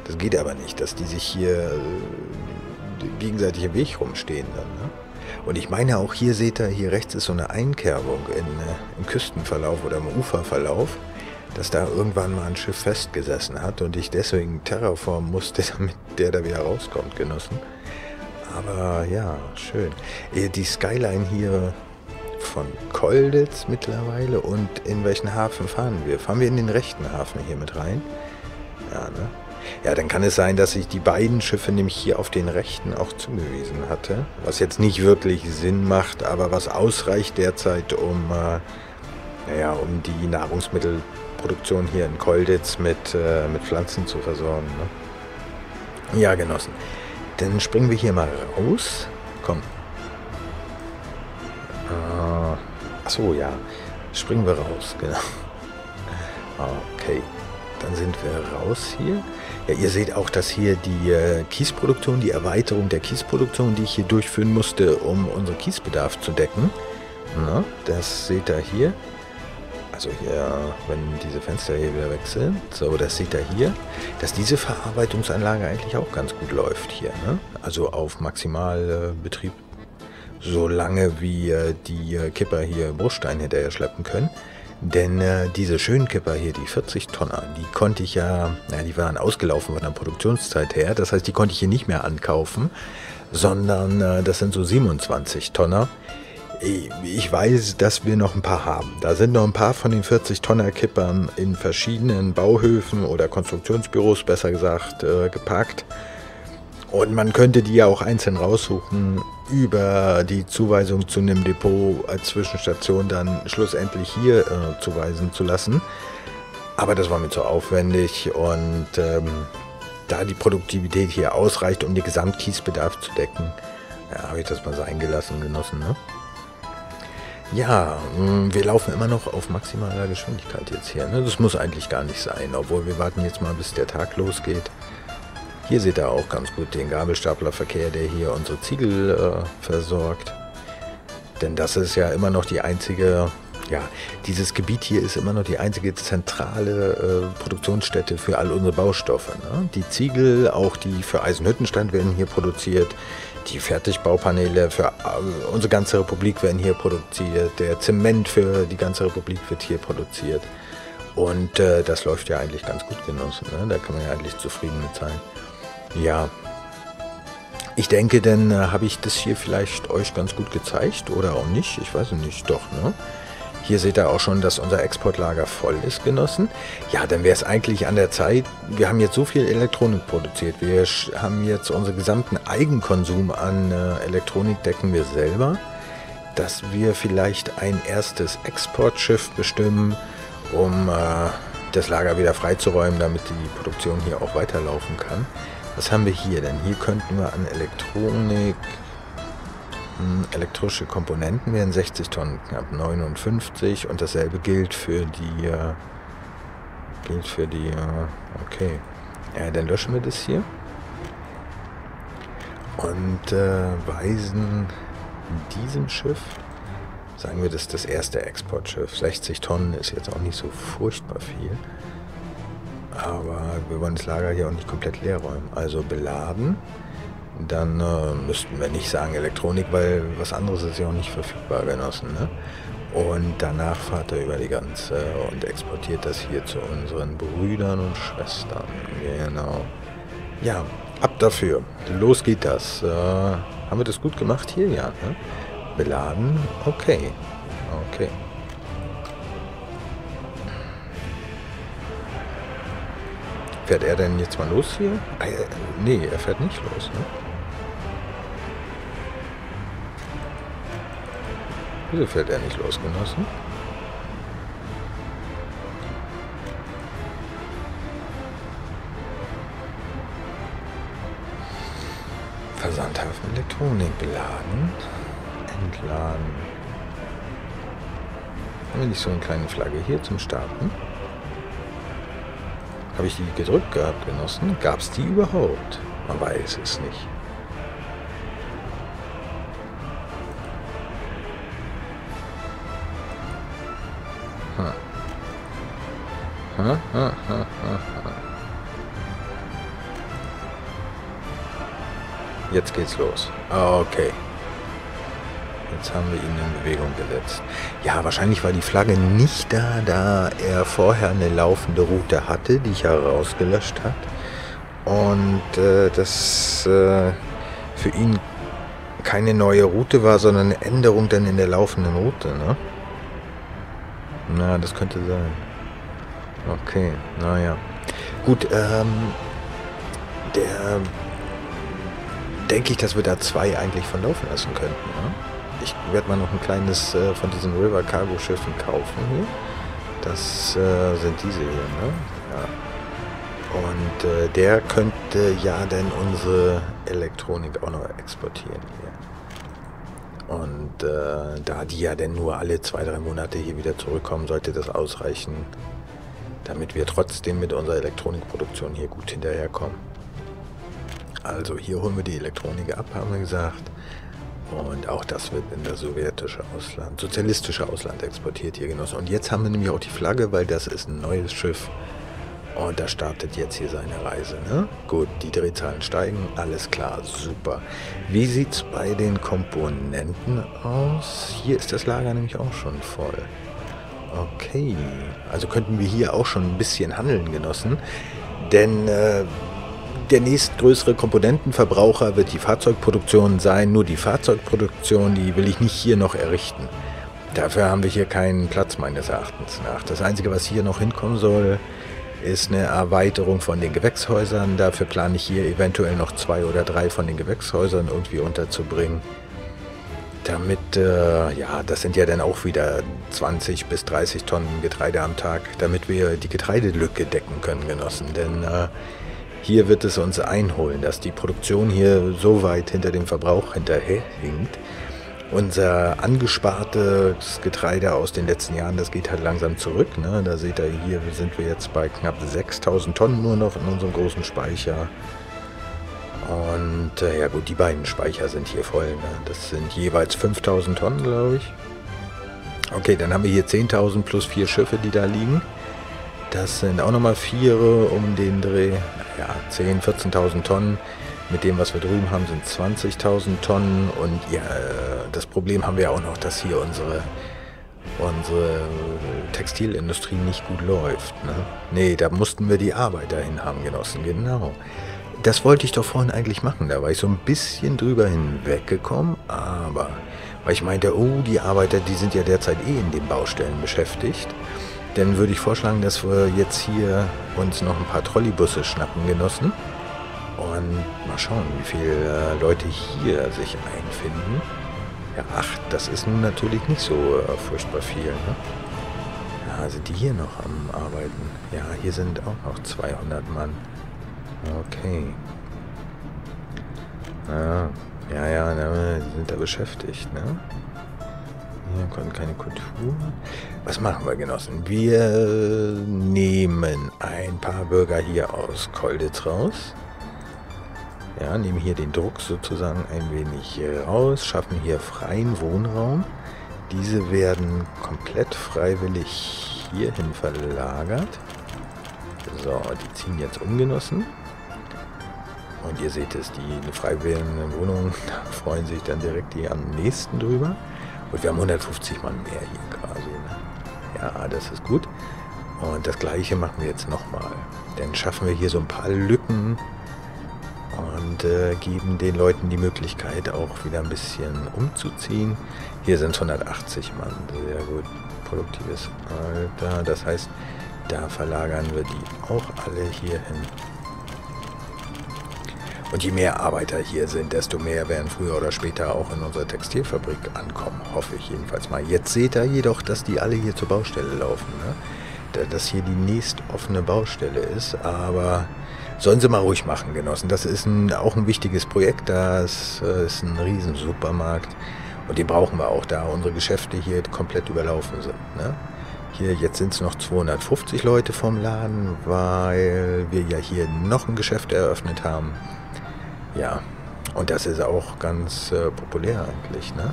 Das geht aber nicht, dass die sich hier äh, gegenseitig im Weg rumstehen dann. Ne? Und ich meine auch hier seht ihr, hier rechts ist so eine Einkerbung in, äh, im Küstenverlauf oder im Uferverlauf, dass da irgendwann mal ein Schiff festgesessen hat und ich deswegen terraformen musste, damit der da wieder rauskommt, Genossen. Aber ja, schön. Äh, die Skyline hier von Kolditz mittlerweile und in welchen Hafen fahren wir? Fahren wir in den rechten Hafen hier mit rein? Ja, ne? Ja, dann kann es sein, dass ich die beiden Schiffe nämlich hier auf den rechten auch zugewiesen hatte. Was jetzt nicht wirklich Sinn macht, aber was ausreicht derzeit, um, äh, naja, um die Nahrungsmittelproduktion hier in Kolditz mit, äh, mit Pflanzen zu versorgen. Ne? Ja, Genossen. Dann springen wir hier mal raus. Komm. Ah, achso, ja. Springen wir raus, genau. Okay. Dann sind wir raus hier. Ja, ihr seht auch, dass hier die äh, Kiesproduktion, die Erweiterung der Kiesproduktion, die ich hier durchführen musste, um unseren Kiesbedarf zu decken. Na, das seht ihr hier. Also hier, wenn diese Fenster hier wieder wechseln, so, das seht ihr hier, dass diese Verarbeitungsanlage eigentlich auch ganz gut läuft hier. Ne? Also auf Maximalbetrieb, so lange wie äh, die äh, Kipper hier Bruchstein hinterher schleppen können. Denn äh, diese schönen Kipper hier, die 40 Tonner, die konnte ich ja, ja, die waren ausgelaufen von der Produktionszeit her. Das heißt, die konnte ich hier nicht mehr ankaufen, sondern äh, das sind so 27 Tonner ich weiß, dass wir noch ein paar haben. Da sind noch ein paar von den 40-Tonner-Kippern in verschiedenen Bauhöfen oder Konstruktionsbüros, besser gesagt, äh, geparkt. Und man könnte die ja auch einzeln raussuchen, über die Zuweisung zu einem Depot als Zwischenstation dann schlussendlich hier äh, zuweisen zu lassen. Aber das war mir zu aufwendig und ähm, da die Produktivität hier ausreicht, um den Gesamtkiesbedarf zu decken, ja, habe ich das mal sein gelassen, genossen. Ne? Ja, mm, wir laufen immer noch auf maximaler Geschwindigkeit jetzt hier. Ne? Das muss eigentlich gar nicht sein, obwohl wir warten jetzt mal, bis der Tag losgeht. Hier seht ihr auch ganz gut den Gabelstaplerverkehr, der hier unsere Ziegel äh, versorgt. Denn das ist ja immer noch die einzige, ja, dieses Gebiet hier ist immer noch die einzige zentrale äh, Produktionsstätte für all unsere Baustoffe. Ne? Die Ziegel, auch die für Eisenhüttenstand werden hier produziert. Die Fertigbaupaneele für äh, unsere ganze Republik werden hier produziert. Der Zement für die ganze Republik wird hier produziert. Und äh, das läuft ja eigentlich ganz gut genossen. Ne? Da kann man ja eigentlich zufrieden mit sein. Ja, Ich denke, dann äh, habe ich das hier vielleicht euch ganz gut gezeigt oder auch nicht. Ich weiß nicht, doch, ne? Hier seht ihr auch schon, dass unser Exportlager voll ist, Genossen. Ja, dann wäre es eigentlich an der Zeit. Wir haben jetzt so viel Elektronik produziert. Wir haben jetzt unseren gesamten Eigenkonsum an äh, Elektronik decken wir selber, dass wir vielleicht ein erstes Exportschiff bestimmen, um äh, das Lager wieder freizuräumen, damit die Produktion hier auch weiterlaufen kann. Was haben wir hier denn? Hier könnten wir an Elektronik elektrische Komponenten werden 60 Tonnen, knapp 59 und dasselbe gilt für die äh, gilt für die äh, okay. Ja, dann löschen wir das hier und äh, weisen diesem Schiff sagen wir, das ist das erste Exportschiff. 60 Tonnen ist jetzt auch nicht so furchtbar viel. Aber wir wollen das Lager hier auch nicht komplett leer räumen. Also beladen dann äh, müssten wir nicht sagen Elektronik, weil was anderes ist ja auch nicht verfügbar, Genossen. Ne? Und danach fahrt er über die ganze und exportiert das hier zu unseren Brüdern und Schwestern. Genau. Ja, ab dafür. Los geht das. Äh, haben wir das gut gemacht hier? Ja. Ne? Beladen? Okay. Okay. Fährt er denn jetzt mal los hier? Äh, nee, er fährt nicht los, ne? Wieso fährt er nicht los, Genossen? Versandhafen Elektronik beladen, entladen. Haben wir nicht so eine kleine Flagge hier zum Starten? Habe ich die gedrückt gehabt, Genossen? Gab es die überhaupt? Man weiß es nicht. Jetzt geht's los. Okay. Jetzt haben wir ihn in Bewegung gesetzt. Ja, wahrscheinlich war die Flagge nicht da, da er vorher eine laufende Route hatte, die ich herausgelöscht hat. Und äh, das äh, für ihn keine neue Route war, sondern eine Änderung dann in der laufenden Route. Ne? Na, das könnte sein. Okay, naja. Gut, ähm, der denke ich, dass wir da zwei eigentlich von laufen lassen könnten. Ne? Ich werde mal noch ein kleines äh, von diesen River Cargo Schiffen kaufen hier. Das äh, sind diese hier, ne? Ja. Und äh, der könnte ja dann unsere Elektronik auch noch exportieren hier. Und äh, da die ja dann nur alle zwei, drei Monate hier wieder zurückkommen, sollte das ausreichen, damit wir trotzdem mit unserer Elektronikproduktion hier gut hinterherkommen. Also hier holen wir die Elektronik ab, haben wir gesagt. Und auch das wird in das sowjetische Ausland, sozialistische Ausland exportiert hier genossen. Und jetzt haben wir nämlich auch die Flagge, weil das ist ein neues Schiff. Und da startet jetzt hier seine Reise. Ne? Gut, die Drehzahlen steigen, alles klar, super. Wie sieht es bei den Komponenten aus? Hier ist das Lager nämlich auch schon voll. Okay, also könnten wir hier auch schon ein bisschen handeln, Genossen. Denn äh, der nächstgrößere Komponentenverbraucher wird die Fahrzeugproduktion sein. Nur die Fahrzeugproduktion, die will ich nicht hier noch errichten. Dafür haben wir hier keinen Platz meines Erachtens nach. Das Einzige, was hier noch hinkommen soll, ist eine Erweiterung von den Gewächshäusern. Dafür plane ich hier eventuell noch zwei oder drei von den Gewächshäusern irgendwie unterzubringen damit, äh, ja, das sind ja dann auch wieder 20 bis 30 Tonnen Getreide am Tag, damit wir die Getreidelücke decken können, Genossen. Denn äh, hier wird es uns einholen, dass die Produktion hier so weit hinter dem Verbrauch hinterherhinkt. Unser angespartes Getreide aus den letzten Jahren, das geht halt langsam zurück. Ne? Da seht ihr, hier sind wir jetzt bei knapp 6000 Tonnen nur noch in unserem großen Speicher. Und äh, ja gut, die beiden Speicher sind hier voll. Ne? Das sind jeweils 5000 Tonnen, glaube ich. Okay, dann haben wir hier 10.000 plus vier Schiffe, die da liegen. Das sind auch nochmal vier um den Dreh. Ja, 10.000, 14.000 Tonnen. Mit dem, was wir drüben haben, sind 20.000 Tonnen. Und ja, das Problem haben wir auch noch, dass hier unsere, unsere Textilindustrie nicht gut läuft. Ne? Nee, da mussten wir die Arbeiter hin haben, Genossen, genau. Das wollte ich doch vorhin eigentlich machen. Da war ich so ein bisschen drüber hinweggekommen, aber weil ich meinte, oh, die Arbeiter, die sind ja derzeit eh in den Baustellen beschäftigt. Dann würde ich vorschlagen, dass wir jetzt hier uns noch ein paar Trolleybusse schnappen, Genossen. Und mal schauen, wie viele äh, Leute hier sich einfinden. Ja, acht, das ist nun natürlich nicht so äh, furchtbar viel. Ne? Ja, sind die hier noch am Arbeiten? Ja, hier sind auch noch 200 Mann. Okay. Ja, ja, ja, ne, die sind da beschäftigt, ne? Hier kommt keine Kultur. Was machen wir, Genossen? Wir nehmen ein paar Bürger hier aus Kolditz raus. Ja, nehmen hier den Druck sozusagen ein wenig raus, schaffen hier freien Wohnraum. Diese werden komplett freiwillig hierhin verlagert. So, die ziehen jetzt Ungenossen. Und ihr seht es, die freiwilligen Wohnungen, da freuen sich dann direkt die am nächsten drüber. Und wir haben 150 Mann mehr hier quasi. Ne? Ja, das ist gut. Und das gleiche machen wir jetzt nochmal. Dann schaffen wir hier so ein paar Lücken und äh, geben den Leuten die Möglichkeit, auch wieder ein bisschen umzuziehen. Hier sind es 180 Mann, sehr gut. Produktives Alter. Das heißt, da verlagern wir die auch alle hier hin. Und je mehr Arbeiter hier sind, desto mehr werden früher oder später auch in unserer Textilfabrik ankommen. Hoffe ich jedenfalls mal. Jetzt seht ihr jedoch, dass die alle hier zur Baustelle laufen. Ne? Dass hier die nächst offene Baustelle ist. Aber sollen sie mal ruhig machen, Genossen. Das ist ein, auch ein wichtiges Projekt. Das äh, ist ein riesen Supermarkt. Und den brauchen wir auch, da unsere Geschäfte hier komplett überlaufen sind. Ne? Hier, jetzt sind es noch 250 Leute vom Laden, weil wir ja hier noch ein Geschäft eröffnet haben. Ja, und das ist auch ganz äh, populär eigentlich, ne?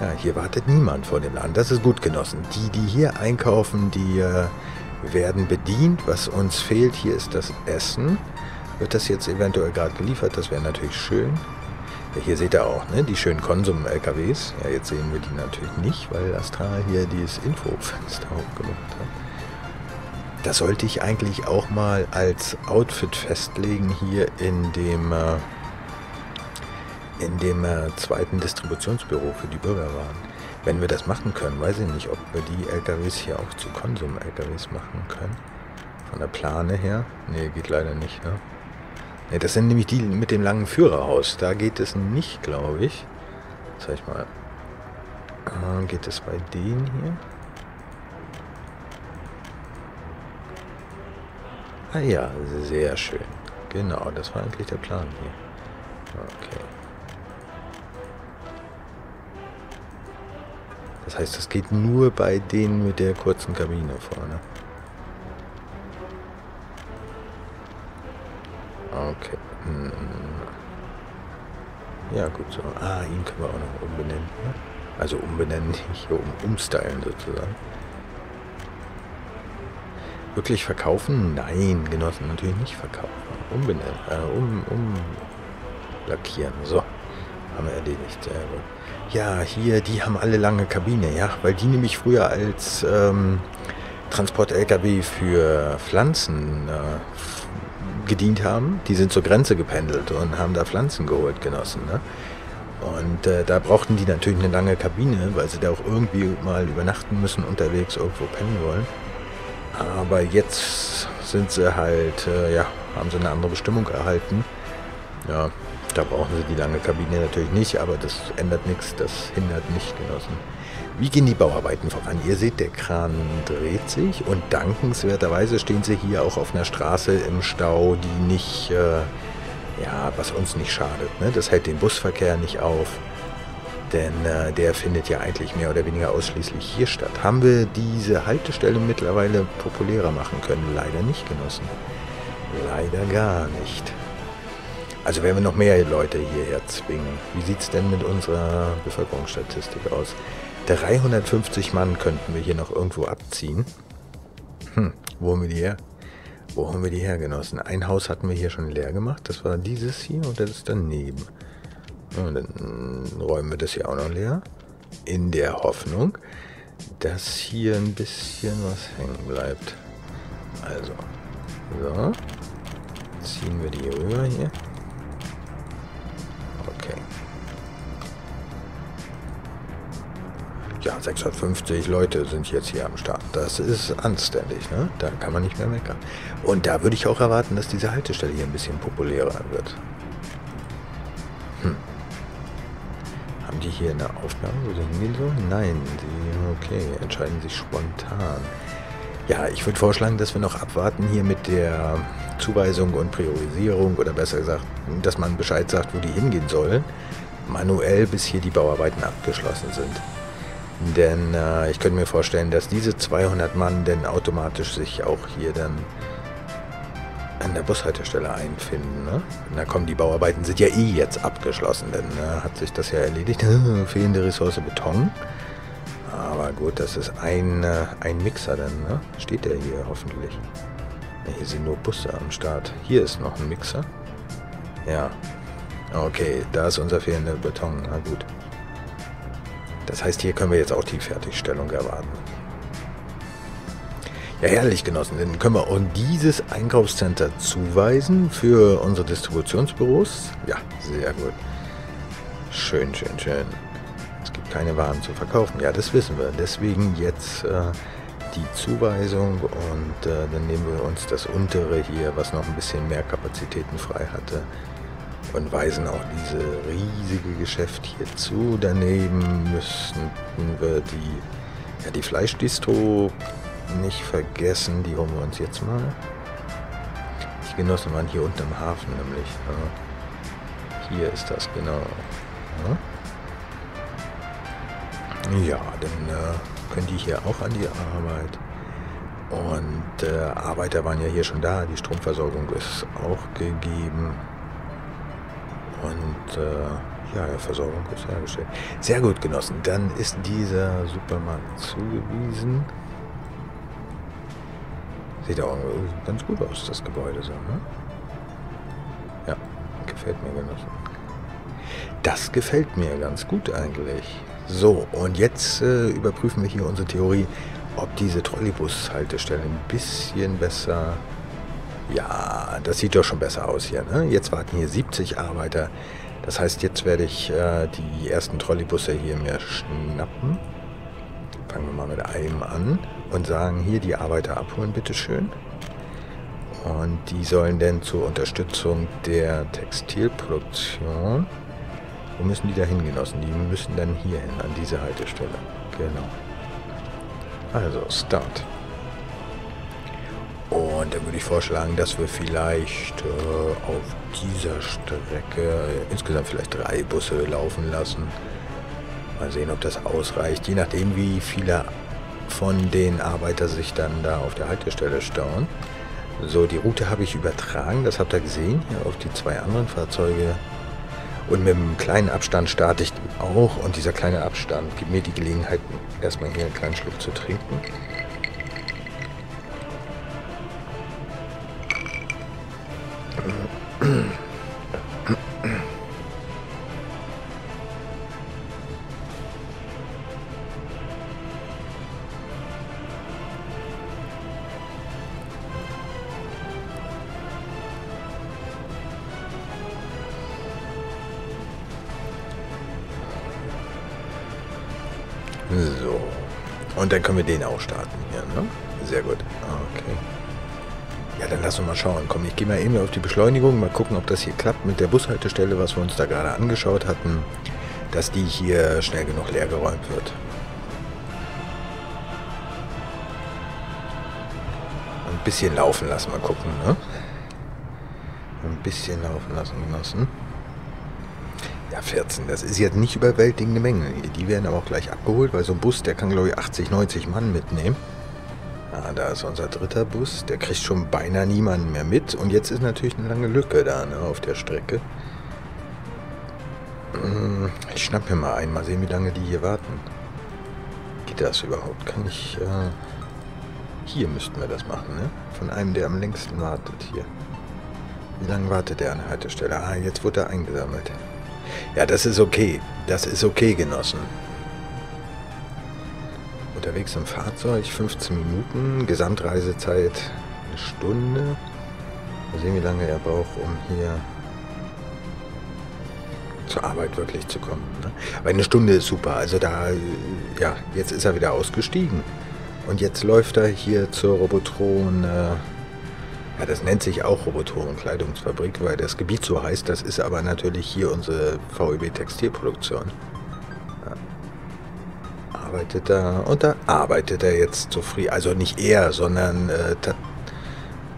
Ja, hier wartet niemand vor dem Laden. Das ist gut genossen. Die, die hier einkaufen, die äh, werden bedient. Was uns fehlt, hier ist das Essen. Wird das jetzt eventuell gerade geliefert? Das wäre natürlich schön. Ja, hier seht ihr auch, ne, die schönen Konsum-LKWs. Ja, jetzt sehen wir die natürlich nicht, weil Astral hier dieses Infofenster hochgemacht hat. Das sollte ich eigentlich auch mal als Outfit festlegen hier in dem... Äh, in dem äh, zweiten Distributionsbüro für die Bürger waren. Wenn wir das machen können, weiß ich nicht, ob wir die LKWs hier auch zu Konsum-LKWs machen können. Von der Plane her. Ne, geht leider nicht, ne? Ne, das sind nämlich die mit dem langen Führerhaus. Da geht es nicht, glaube ich. Zeig ich mal. Äh, geht es bei denen hier? Ah ja, sehr schön. Genau, das war eigentlich der Plan hier. Okay. Das heißt, das geht nur bei denen mit der kurzen Kabine vorne. Okay. Hm. Ja, gut so. Ah, ihn können wir auch noch umbenennen. Ne? Also umbenennen, nicht um, umstylen sozusagen. Wirklich verkaufen? Nein, Genossen, natürlich nicht verkaufen. Umbenennen, äh, um, um lackieren. So, haben wir erledigt. Sehr gut. Ja, hier, die haben alle lange Kabine, ja, weil die nämlich früher als ähm, Transport-LKW für Pflanzen äh, gedient haben. Die sind zur Grenze gependelt und haben da Pflanzen geholt, genossen. Ne? Und äh, da brauchten die natürlich eine lange Kabine, weil sie da auch irgendwie mal übernachten müssen, unterwegs irgendwo pennen wollen. Aber jetzt sind sie halt, äh, ja, haben sie eine andere Bestimmung erhalten. Ja, da brauchen sie die lange Kabine natürlich nicht, aber das ändert nichts, das hindert nicht, Genossen. Wie gehen die Bauarbeiten voran? Ihr seht, der Kran dreht sich und dankenswerterweise stehen sie hier auch auf einer Straße im Stau, die nicht, äh, ja, was uns nicht schadet. Ne? Das hält den Busverkehr nicht auf, denn äh, der findet ja eigentlich mehr oder weniger ausschließlich hier statt. Haben wir diese Haltestelle mittlerweile populärer machen können? Leider nicht, Genossen. Leider gar nicht. Also wenn wir noch mehr Leute hierher zwingen, wie sieht es denn mit unserer Bevölkerungsstatistik aus? 350 Mann könnten wir hier noch irgendwo abziehen. Hm, wo haben wir die her? Wo haben wir die hergenossen? Ein Haus hatten wir hier schon leer gemacht. Das war dieses hier und das ist daneben. Und dann räumen wir das hier auch noch leer. In der Hoffnung, dass hier ein bisschen was hängen bleibt. Also, so. ziehen wir die rüber hier. Ja, 650 Leute sind jetzt hier am Start. Das ist anständig, ne? Da kann man nicht mehr meckern. Und da würde ich auch erwarten, dass diese Haltestelle hier ein bisschen populärer wird. Hm. Haben die hier eine Aufgabe, wo sie hingehen sollen? Nein, sie, okay, entscheiden sich spontan. Ja, ich würde vorschlagen, dass wir noch abwarten hier mit der Zuweisung und Priorisierung oder besser gesagt, dass man Bescheid sagt, wo die hingehen sollen, manuell bis hier die Bauarbeiten abgeschlossen sind. Denn äh, ich könnte mir vorstellen, dass diese 200 Mann dann automatisch sich auch hier dann an der Bushaltestelle einfinden. Ne? Da kommen die Bauarbeiten, sind ja eh jetzt abgeschlossen, denn äh, hat sich das ja erledigt. Fehlende Ressource Beton. Aber gut, das ist ein, äh, ein Mixer dann, ne? Steht der hier hoffentlich. Ja, hier sind nur Busse am Start. Hier ist noch ein Mixer. Ja. Okay, da ist unser fehlender Beton. Na gut. Das heißt, hier können wir jetzt auch die Fertigstellung erwarten. Ja, herrlich, Genossen. Dann können wir auch dieses Einkaufscenter zuweisen für unsere Distributionsbüros. Ja, sehr gut. Schön, schön, schön. Es gibt keine Waren zu verkaufen. Ja, das wissen wir. Deswegen jetzt äh, die Zuweisung und äh, dann nehmen wir uns das untere hier, was noch ein bisschen mehr Kapazitäten frei hatte und weisen auch diese riesige Geschäft hier zu. Daneben müssten wir die, ja, die Fleischdistro nicht vergessen. Die holen wir uns jetzt mal. Die Genossen waren hier unten im Hafen nämlich. Ja. Hier ist das genau. Ja, ja dann äh, können die hier auch an die Arbeit. Und äh, Arbeiter waren ja hier schon da. Die Stromversorgung ist auch gegeben. Und äh, ja, Versorgung ist hergestellt. Sehr gut, Genossen. Dann ist dieser Supermarkt zugewiesen. Sieht auch ganz gut aus, das Gebäude so, ne? Ja, gefällt mir, Genossen. Das gefällt mir ganz gut eigentlich. So, und jetzt äh, überprüfen wir hier unsere Theorie, ob diese Trolleybus-Haltestelle ein bisschen besser ja, das sieht doch schon besser aus hier. Ne? Jetzt warten hier 70 Arbeiter. Das heißt, jetzt werde ich äh, die ersten Trolleybusse hier mir schnappen. Fangen wir mal mit einem an und sagen, hier die Arbeiter abholen, bitteschön. Und die sollen dann zur Unterstützung der Textilproduktion. Wo müssen die da hingenossen? Die müssen dann hier hin, an diese Haltestelle. Genau. Also, Start. Und dann würde ich vorschlagen, dass wir vielleicht äh, auf dieser Strecke äh, insgesamt vielleicht drei Busse laufen lassen. Mal sehen, ob das ausreicht. Je nachdem, wie viele von den Arbeitern sich dann da auf der Haltestelle stauen. So, die Route habe ich übertragen, das habt ihr gesehen, hier auf die zwei anderen Fahrzeuge. Und mit einem kleinen Abstand starte ich auch. Und dieser kleine Abstand gibt mir die Gelegenheit, erstmal hier einen kleinen Schluck zu trinken. Und dann können wir den auch starten hier, ne? Sehr gut. Okay. Ja, dann lass uns mal schauen. Komm, ich gehe mal eben auf die Beschleunigung, mal gucken, ob das hier klappt mit der Bushaltestelle, was wir uns da gerade angeschaut hatten, dass die hier schnell genug leer geräumt wird. Ein bisschen laufen lassen, mal gucken, ne? Ein bisschen laufen lassen, Genossen. Ja, 14, das ist jetzt nicht überwältigende Menge. Die werden aber auch gleich abgeholt, weil so ein Bus, der kann glaube ich 80, 90 Mann mitnehmen. Ah, da ist unser dritter Bus. Der kriegt schon beinahe niemanden mehr mit. Und jetzt ist natürlich eine lange Lücke da ne, auf der Strecke. Hm, ich schnapp mir mal ein. Mal sehen, wie lange die hier warten. Geht das überhaupt? Kann ich... Äh hier müssten wir das machen, ne? Von einem, der am längsten wartet hier. Wie lange wartet der an der Haltestelle? Ah, jetzt wurde er eingesammelt. Ja, das ist okay. Das ist okay, Genossen unterwegs im Fahrzeug, 15 Minuten, Gesamtreisezeit eine Stunde. Mal sehen, wie lange er braucht, um hier zur Arbeit wirklich zu kommen. Ne? Aber eine Stunde ist super. Also da, ja, jetzt ist er wieder ausgestiegen. Und jetzt läuft er hier zur Robotron, äh, ja, das nennt sich auch Robotron Kleidungsfabrik, weil das Gebiet so heißt. Das ist aber natürlich hier unsere VEB Textilproduktion. Ja. Arbeitet da, und da arbeitet er jetzt zufrieden. Also nicht er, sondern äh,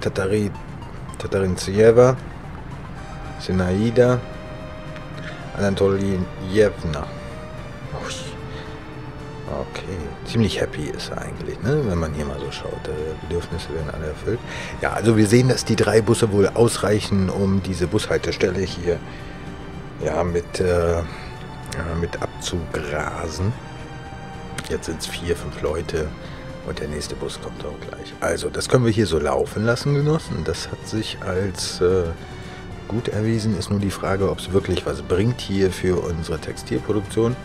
Tatari, Tatarinzieva, Sinaida, Anatolievna. Okay, ziemlich happy ist er eigentlich, ne? wenn man hier mal so schaut. Bedürfnisse werden alle erfüllt. Ja, also wir sehen, dass die drei Busse wohl ausreichen, um diese Bushaltestelle hier ja, mit, äh, mit abzugrasen. Jetzt sind es vier, fünf Leute und der nächste Bus kommt auch gleich. Also, das können wir hier so laufen lassen, Genossen. Das hat sich als äh, gut erwiesen. Ist nur die Frage, ob es wirklich was bringt hier für unsere Textilproduktion.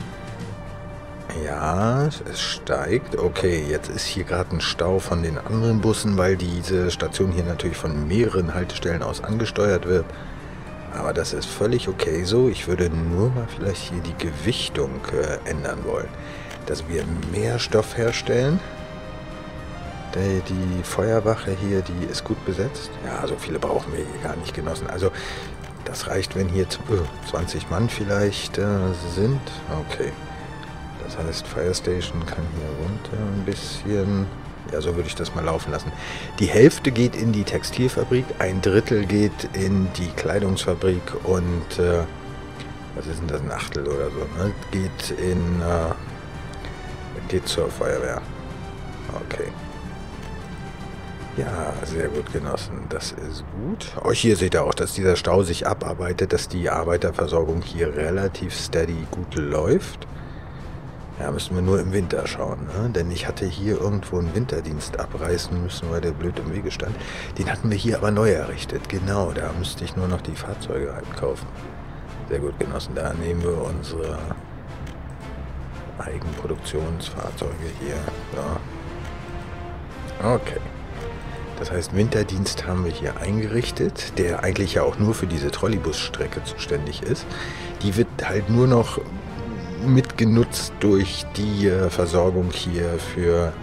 Ja, es steigt. Okay, jetzt ist hier gerade ein Stau von den anderen Bussen, weil diese Station hier natürlich von mehreren Haltestellen aus angesteuert wird. Aber das ist völlig okay so. Ich würde nur mal vielleicht hier die Gewichtung äh, ändern wollen. Dass wir mehr Stoff herstellen. Die, die Feuerwache hier, die ist gut besetzt. Ja, so viele brauchen wir hier gar nicht, Genossen. Also das reicht, wenn hier 20 Mann vielleicht äh, sind. Okay. Das heißt, Fire Station kann hier runter ein bisschen. Ja, so würde ich das mal laufen lassen. Die Hälfte geht in die Textilfabrik, ein Drittel geht in die Kleidungsfabrik und äh, was ist denn das, ein Achtel oder so, ne? geht in äh, geht zur Feuerwehr. Okay. Ja, sehr gut genossen. Das ist gut. Euch hier seht ihr auch, dass dieser Stau sich abarbeitet, dass die Arbeiterversorgung hier relativ steady gut läuft. Ja, müssen wir nur im Winter schauen, ne? denn ich hatte hier irgendwo einen Winterdienst abreißen müssen, weil der blöd im Wege stand. Den hatten wir hier aber neu errichtet. Genau, da müsste ich nur noch die Fahrzeuge halt kaufen. Sehr gut genossen. Da nehmen wir unsere Eigenproduktionsfahrzeuge hier. So. Okay. Das heißt, Winterdienst haben wir hier eingerichtet, der eigentlich ja auch nur für diese Trolleybusstrecke zuständig ist. Die wird halt nur noch mitgenutzt durch die äh, Versorgung hier für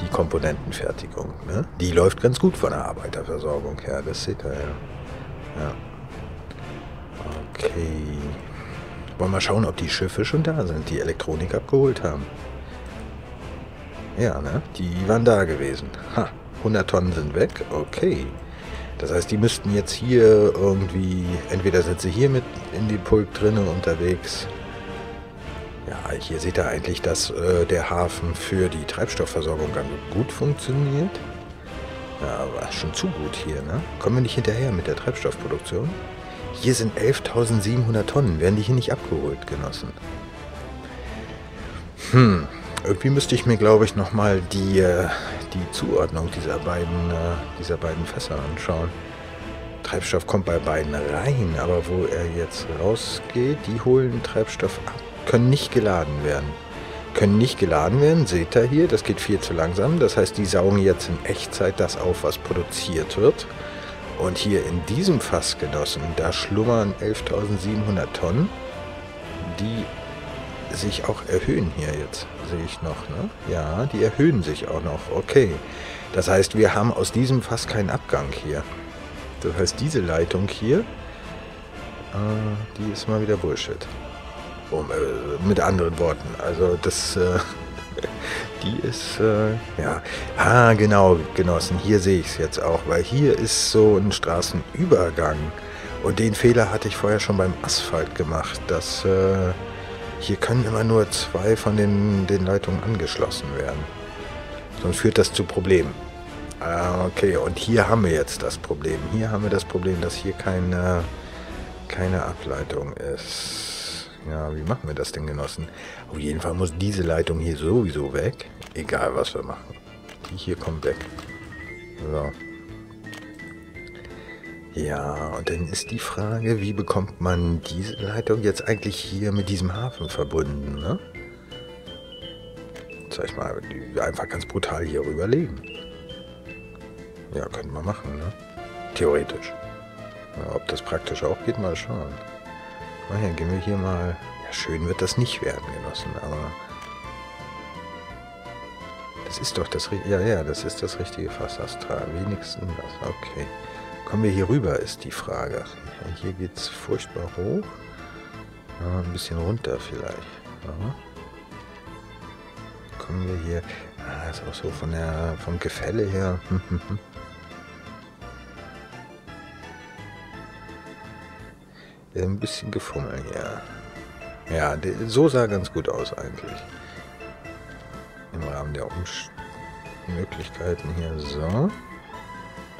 die Komponentenfertigung. Ne? Die läuft ganz gut von der Arbeiterversorgung her, das seht ihr ja. ja. Okay. Wollen wir schauen, ob die Schiffe schon da sind, die Elektronik abgeholt haben. Ja, ne? Die waren da gewesen. Ha, 100 Tonnen sind weg. Okay. Das heißt, die müssten jetzt hier irgendwie, entweder sind sie hier mit in die Pulk drinne unterwegs ja, hier seht ihr eigentlich, dass äh, der Hafen für die Treibstoffversorgung ganz gut funktioniert. Ja, aber schon zu gut hier, ne? Kommen wir nicht hinterher mit der Treibstoffproduktion? Hier sind 11.700 Tonnen. Werden die hier nicht abgeholt, Genossen? Hm, irgendwie müsste ich mir, glaube ich, nochmal die, äh, die Zuordnung dieser beiden, äh, dieser beiden Fässer anschauen. Treibstoff kommt bei beiden rein, aber wo er jetzt rausgeht, die holen Treibstoff ab können nicht geladen werden. Können nicht geladen werden, seht ihr hier, das geht viel zu langsam. Das heißt, die saugen jetzt in Echtzeit das auf, was produziert wird. Und hier in diesem Fass, Genossen, da schlummern 11.700 Tonnen, die sich auch erhöhen hier jetzt, sehe ich noch. Ne? Ja, die erhöhen sich auch noch. Okay. Das heißt, wir haben aus diesem Fass keinen Abgang hier. Das heißt, diese Leitung hier, äh, die ist mal wieder Bullshit. Um, äh, mit anderen Worten. Also das, äh, die ist, äh, ja, ah genau, Genossen, hier sehe ich es jetzt auch, weil hier ist so ein Straßenübergang und den Fehler hatte ich vorher schon beim Asphalt gemacht, dass äh, hier können immer nur zwei von den, den Leitungen angeschlossen werden. Sonst führt das zu Problemen. Ah, okay, und hier haben wir jetzt das Problem. Hier haben wir das Problem, dass hier keine, keine Ableitung ist. Ja, wie machen wir das denn, Genossen? Auf jeden Fall muss diese Leitung hier sowieso weg. Egal, was wir machen. Die hier kommt weg. So. Ja, und dann ist die Frage, wie bekommt man diese Leitung jetzt eigentlich hier mit diesem Hafen verbunden, ne? Sag ich mal, einfach ganz brutal hier rüberlegen. Ja, könnte man machen, ne? Theoretisch. Ja, ob das praktisch auch geht, mal schauen. Na ja, gehen wir hier mal... Ja, schön wird das nicht werden, Genossen, aber... Das ist doch das... Ja, ja, das ist das richtige Fass Astral. Wenigstens das. Okay. Kommen wir hier rüber, ist die Frage. Hier geht es furchtbar hoch. Ja, ein bisschen runter vielleicht. Ja. Kommen wir hier... Ah, ist auch so von der, vom Gefälle her. ein bisschen gefummelt, ja. Ja, so sah ganz gut aus eigentlich. Im Rahmen der Umst Möglichkeiten hier. So.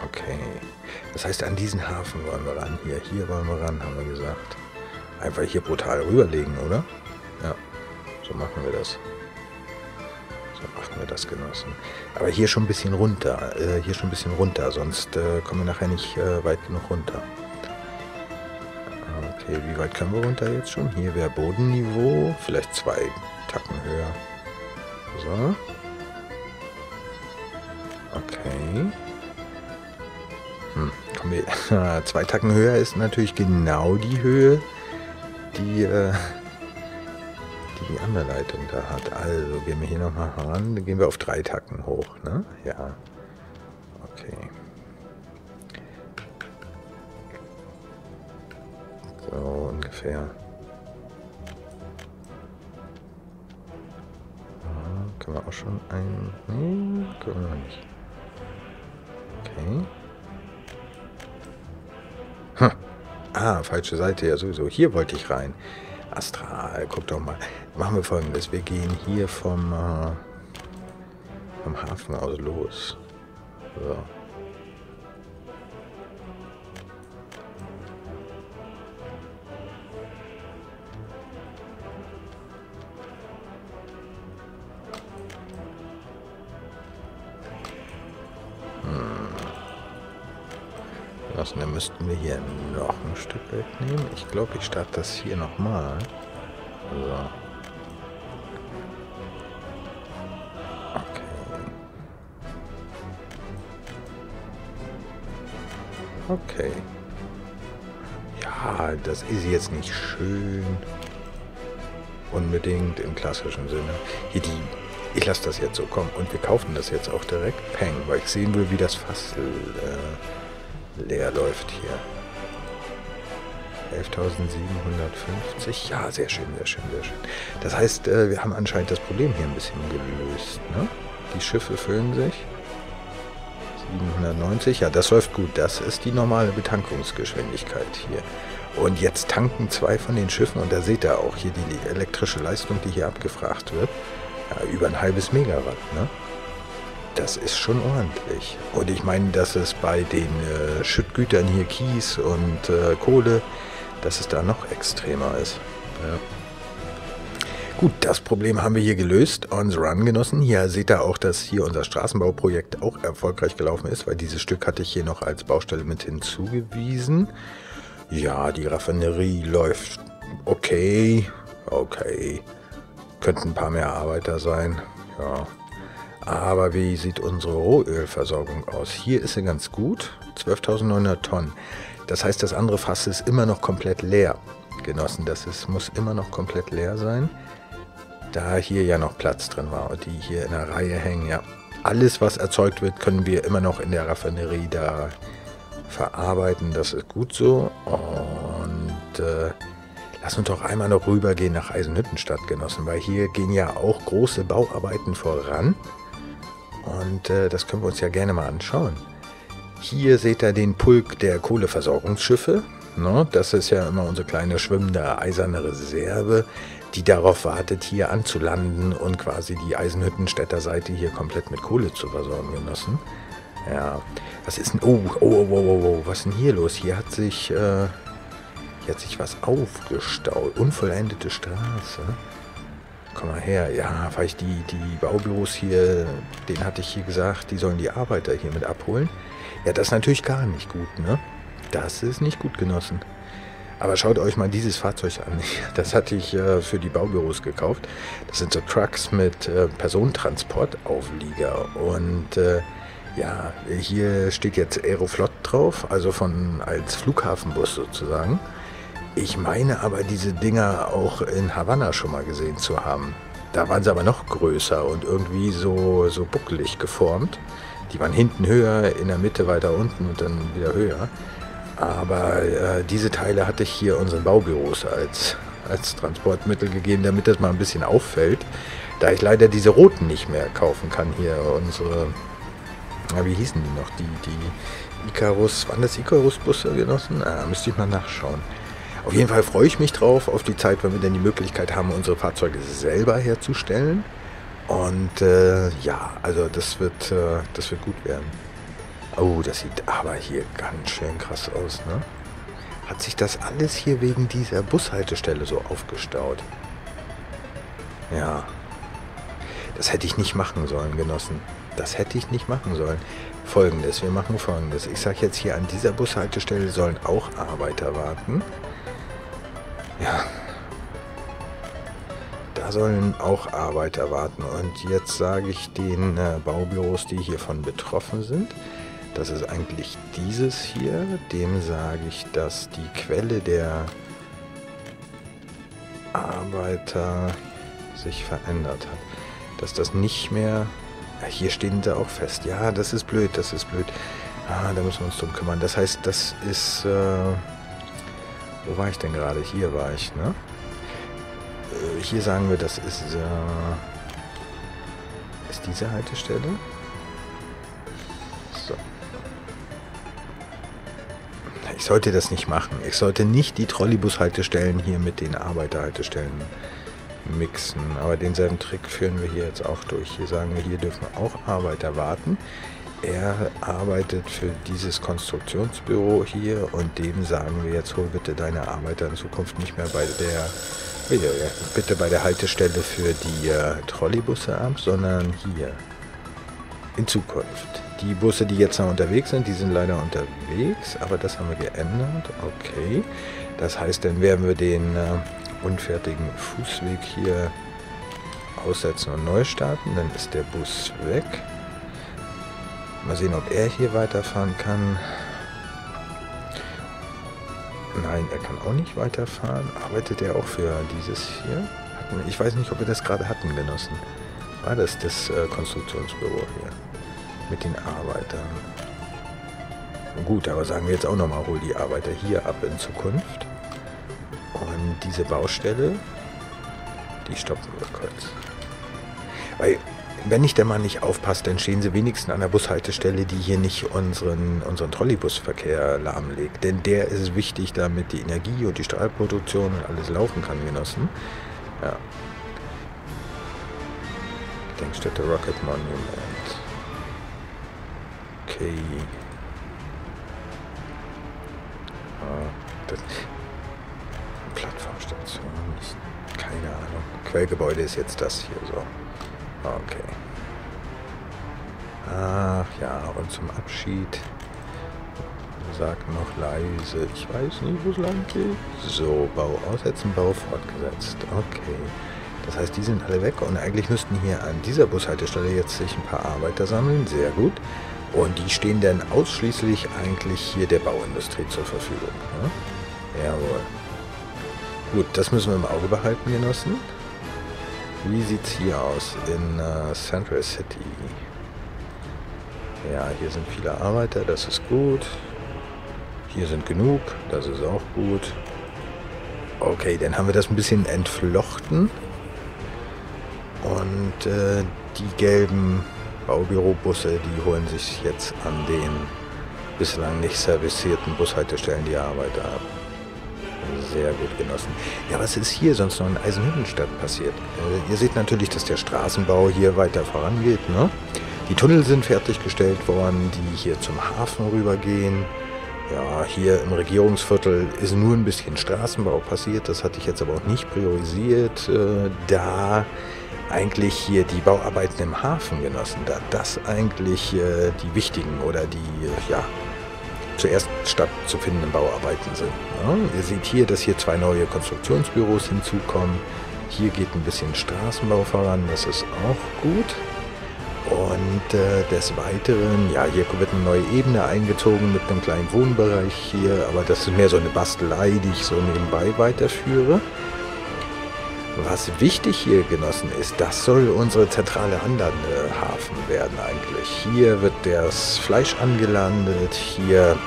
Okay. Das heißt, an diesen Hafen wollen wir ran. Hier, hier wollen wir ran, haben wir gesagt. Einfach hier brutal rüberlegen, oder? Ja, so machen wir das. So machen wir das, Genossen. Aber hier schon ein bisschen runter. Äh, hier schon ein bisschen runter, sonst äh, kommen wir nachher nicht äh, weit genug runter. Okay, wie weit können wir runter jetzt schon? Hier wäre Bodenniveau. Vielleicht zwei Tacken höher. So. Okay. Hm, kommen wir. zwei Tacken höher ist natürlich genau die Höhe, die, äh, die die andere Leitung da hat. Also gehen wir hier nochmal ran. Dann gehen wir auf drei Tacken hoch, ne? Ja. Okay. So ungefähr. Ja, können wir auch schon ein... Nee, können wir noch nicht. Okay. Hm. Ah, falsche Seite, ja sowieso. Hier wollte ich rein. Astral, guck doch mal. Machen wir folgendes. Wir gehen hier vom, äh, vom Hafen aus los. So. Müssten wir hier noch ein Stück wegnehmen. Ich glaube, ich starte das hier nochmal. So. Okay. Ja, das ist jetzt nicht schön. Unbedingt im klassischen Sinne. Hier die... Ich lasse das jetzt so kommen. Und wir kaufen das jetzt auch direkt. Peng, weil ich sehen will, wie das Fass... Äh, leer läuft hier. 11.750. Ja, sehr schön, sehr schön, sehr schön. Das heißt, äh, wir haben anscheinend das Problem hier ein bisschen gelöst. Ne? Die Schiffe füllen sich. 790. Ja, das läuft gut. Das ist die normale Betankungsgeschwindigkeit hier. Und jetzt tanken zwei von den Schiffen und da seht ihr auch hier die elektrische Leistung, die hier abgefragt wird. Ja, über ein halbes Megawatt. Ne? Das ist schon ordentlich. Und ich meine, dass es bei den äh, Schüttgütern hier Kies und äh, Kohle, dass es da noch extremer ist. Ja. Gut, das Problem haben wir hier gelöst. On the Run genossen. Hier seht ihr auch, dass hier unser Straßenbauprojekt auch erfolgreich gelaufen ist, weil dieses Stück hatte ich hier noch als Baustelle mit hinzugewiesen. Ja, die Raffinerie läuft okay. Okay. Könnten ein paar mehr Arbeiter sein. Ja, aber wie sieht unsere Rohölversorgung aus? Hier ist sie ganz gut, 12.900 Tonnen. Das heißt, das andere Fass ist immer noch komplett leer. Genossen, das ist, muss immer noch komplett leer sein. Da hier ja noch Platz drin war und die hier in der Reihe hängen, ja. Alles, was erzeugt wird, können wir immer noch in der Raffinerie da verarbeiten. Das ist gut so. Und äh, lass uns doch einmal noch rübergehen nach Eisenhüttenstadt, Genossen, weil hier gehen ja auch große Bauarbeiten voran. Und äh, das können wir uns ja gerne mal anschauen. Hier seht ihr den Pulk der Kohleversorgungsschiffe. Ne? Das ist ja immer unsere kleine schwimmende eiserne Reserve, die darauf wartet, hier anzulanden und quasi die Eisenhüttenstädter Seite hier komplett mit Kohle zu versorgen genossen. Ja, was ist denn... Oh, oh, oh, oh, oh, oh was ist denn hier los? Hier hat sich... Äh, hier hat sich was aufgestaut. Unvollendete Straße. Komm mal her. Ja, weil ich die, die Baubüros hier, den hatte ich hier gesagt, die sollen die Arbeiter hier mit abholen. Ja, das ist natürlich gar nicht gut, ne? Das ist nicht gut genossen. Aber schaut euch mal dieses Fahrzeug an. Das hatte ich äh, für die Baubüros gekauft. Das sind so Trucks mit äh, Personentransportauflieger. Und äh, Ja, hier steht jetzt Aeroflot drauf, also von als Flughafenbus sozusagen. Ich meine aber diese Dinger auch in Havanna schon mal gesehen zu haben. Da waren sie aber noch größer und irgendwie so, so buckelig geformt. Die waren hinten höher, in der Mitte weiter unten und dann wieder höher. Aber äh, diese Teile hatte ich hier unseren Baubüros als, als Transportmittel gegeben, damit das mal ein bisschen auffällt. Da ich leider diese roten nicht mehr kaufen kann hier, unsere, na, wie hießen die noch? Die, die Icarus, waren das Icarus-Busse genossen? Ah, müsste ich mal nachschauen. Auf jeden Fall freue ich mich drauf, auf die Zeit, wenn wir dann die Möglichkeit haben, unsere Fahrzeuge selber herzustellen. Und äh, ja, also das wird, äh, das wird gut werden. Oh, das sieht aber hier ganz schön krass aus, ne? Hat sich das alles hier wegen dieser Bushaltestelle so aufgestaut? Ja. Das hätte ich nicht machen sollen, Genossen. Das hätte ich nicht machen sollen. Folgendes, wir machen folgendes. Ich sage jetzt hier, an dieser Bushaltestelle sollen auch Arbeiter warten. Ja. Da sollen auch Arbeiter warten. Und jetzt sage ich den äh, Baubüros, die hiervon betroffen sind, das ist eigentlich dieses hier. Dem sage ich, dass die Quelle der Arbeiter sich verändert hat. Dass das nicht mehr... Hier stehen sie auch fest. Ja, das ist blöd, das ist blöd. Ah, da müssen wir uns drum kümmern. Das heißt, das ist... Äh, wo war ich denn gerade? Hier war ich, ne? Äh, hier sagen wir, das ist... Äh, ist diese Haltestelle? So. Ich sollte das nicht machen. Ich sollte nicht die Trolleybus-Haltestellen hier mit den Arbeiterhaltestellen mixen. Aber denselben Trick führen wir hier jetzt auch durch. Hier sagen wir, hier dürfen auch Arbeiter warten. Er arbeitet für dieses Konstruktionsbüro hier und dem sagen wir jetzt, hol bitte deine Arbeiter in Zukunft nicht mehr bei der bitte bei der Haltestelle für die äh, Trolleybusse ab, sondern hier in Zukunft. Die Busse, die jetzt noch unterwegs sind, die sind leider unterwegs, aber das haben wir geändert. Okay. Das heißt, dann werden wir den äh, unfertigen Fußweg hier aussetzen und neu starten. Dann ist der Bus weg. Mal sehen, ob er hier weiterfahren kann. Nein, er kann auch nicht weiterfahren. Arbeitet er auch für dieses hier? Ich weiß nicht, ob wir das gerade hatten, Genossen. War das das äh, Konstruktionsbüro hier? mit den Arbeitern. Gut, aber sagen wir jetzt auch nochmal, hol die Arbeiter hier ab in Zukunft. Und diese Baustelle, die stoppen wir kurz. Weil, wenn ich der Mann nicht aufpasst, dann stehen sie wenigstens an der Bushaltestelle, die hier nicht unseren, unseren Trolleybusverkehr lahmlegt. Denn der ist wichtig, damit die Energie und die Stahlproduktion und alles laufen kann, Genossen. Ja. Gedenkstätte Rocket Monument. Okay. Ah, Plattformstation. Keine Ahnung. Quellgebäude ist jetzt das hier so. Okay. Ach ja, und zum Abschied sag noch leise. Ich weiß nicht, wo es lang geht. So, Bau aussetzen, Bau fortgesetzt. Okay. Das heißt, die sind alle weg und eigentlich müssten hier an dieser Bushaltestelle jetzt sich ein paar Arbeiter sammeln. Sehr gut. Und die stehen dann ausschließlich eigentlich hier der Bauindustrie zur Verfügung. Ne? Jawohl. Gut, das müssen wir im Auge behalten, Genossen. Wie sieht es hier aus in uh, Central City? Ja, hier sind viele Arbeiter, das ist gut. Hier sind genug, das ist auch gut. Okay, dann haben wir das ein bisschen entflochten. Und äh, die gelben Baubürobusse, die holen sich jetzt an den bislang nicht servicierten Bushaltestellen die Arbeiter ab. Sehr gut genossen. Ja, was ist hier sonst noch in Eisenhüttenstadt passiert? Äh, ihr seht natürlich, dass der Straßenbau hier weiter vorangeht. Ne? Die Tunnel sind fertiggestellt worden, die hier zum Hafen rübergehen. Ja, hier im Regierungsviertel ist nur ein bisschen Straßenbau passiert. Das hatte ich jetzt aber auch nicht priorisiert, äh, da eigentlich hier die Bauarbeiten im Hafen genossen, da das eigentlich äh, die wichtigen oder die äh, ja, zuerst stattzufindenden Bauarbeiten sind. Ja, ihr seht hier, dass hier zwei neue Konstruktionsbüros hinzukommen. Hier geht ein bisschen Straßenbau voran, das ist auch gut. Und äh, des Weiteren, ja, hier wird eine neue Ebene eingezogen mit einem kleinen Wohnbereich hier, aber das ist mehr so eine Bastelei, die ich so nebenbei weiterführe. Was wichtig hier, Genossen, ist, das soll unsere zentrale Anlandehafen werden eigentlich. Hier wird das Fleisch angelandet, hier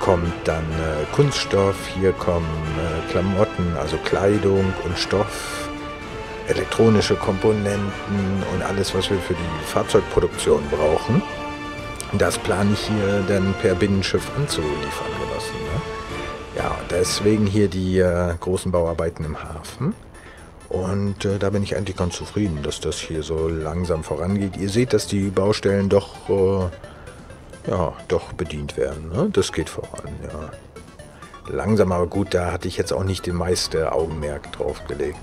kommt dann äh, Kunststoff, hier kommen äh, Klamotten, also Kleidung und Stoff, elektronische Komponenten und alles, was wir für die Fahrzeugproduktion brauchen. Das plane ich hier dann per Binnenschiff anzuliefern, Genossen. Ne? Ja, deswegen hier die äh, großen Bauarbeiten im Hafen. Und äh, da bin ich eigentlich ganz zufrieden, dass das hier so langsam vorangeht. Ihr seht, dass die Baustellen doch, äh, ja, doch bedient werden. Ne? Das geht voran, ja. Langsam, aber gut, da hatte ich jetzt auch nicht den meisten Augenmerk drauf gelegt.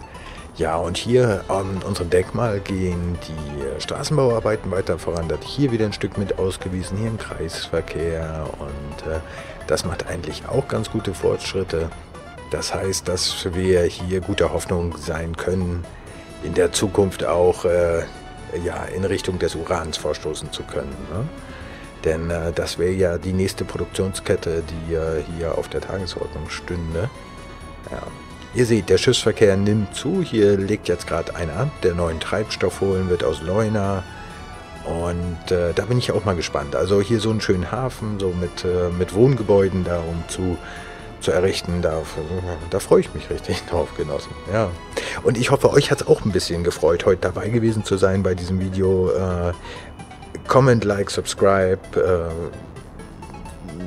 Ja, und hier an unserem Denkmal gehen die Straßenbauarbeiten weiter voran. Da ich hier wieder ein Stück mit ausgewiesen, hier im Kreisverkehr. Und äh, das macht eigentlich auch ganz gute Fortschritte. Das heißt, dass wir hier guter Hoffnung sein können, in der Zukunft auch äh, ja, in Richtung des Urans vorstoßen zu können. Ne? Denn äh, das wäre ja die nächste Produktionskette, die äh, hier auf der Tagesordnung stünde. Ja. Ihr seht, der Schiffsverkehr nimmt zu. Hier legt jetzt gerade einer ab, der neuen Treibstoff holen wird aus Leuna. Und äh, da bin ich auch mal gespannt. Also hier so einen schönen Hafen, so mit, äh, mit Wohngebäuden darum zu zu errichten. Da, da freue ich mich richtig drauf, Genossen. Ja. Und ich hoffe, euch hat es auch ein bisschen gefreut, heute dabei gewesen zu sein bei diesem Video. Äh, comment, like, subscribe. Äh,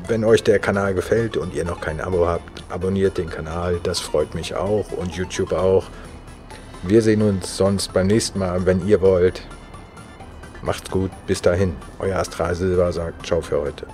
wenn euch der Kanal gefällt und ihr noch kein Abo habt, abonniert den Kanal. Das freut mich auch und YouTube auch. Wir sehen uns sonst beim nächsten Mal, wenn ihr wollt. Macht's gut, bis dahin. Euer Astral Silber sagt Ciao für heute.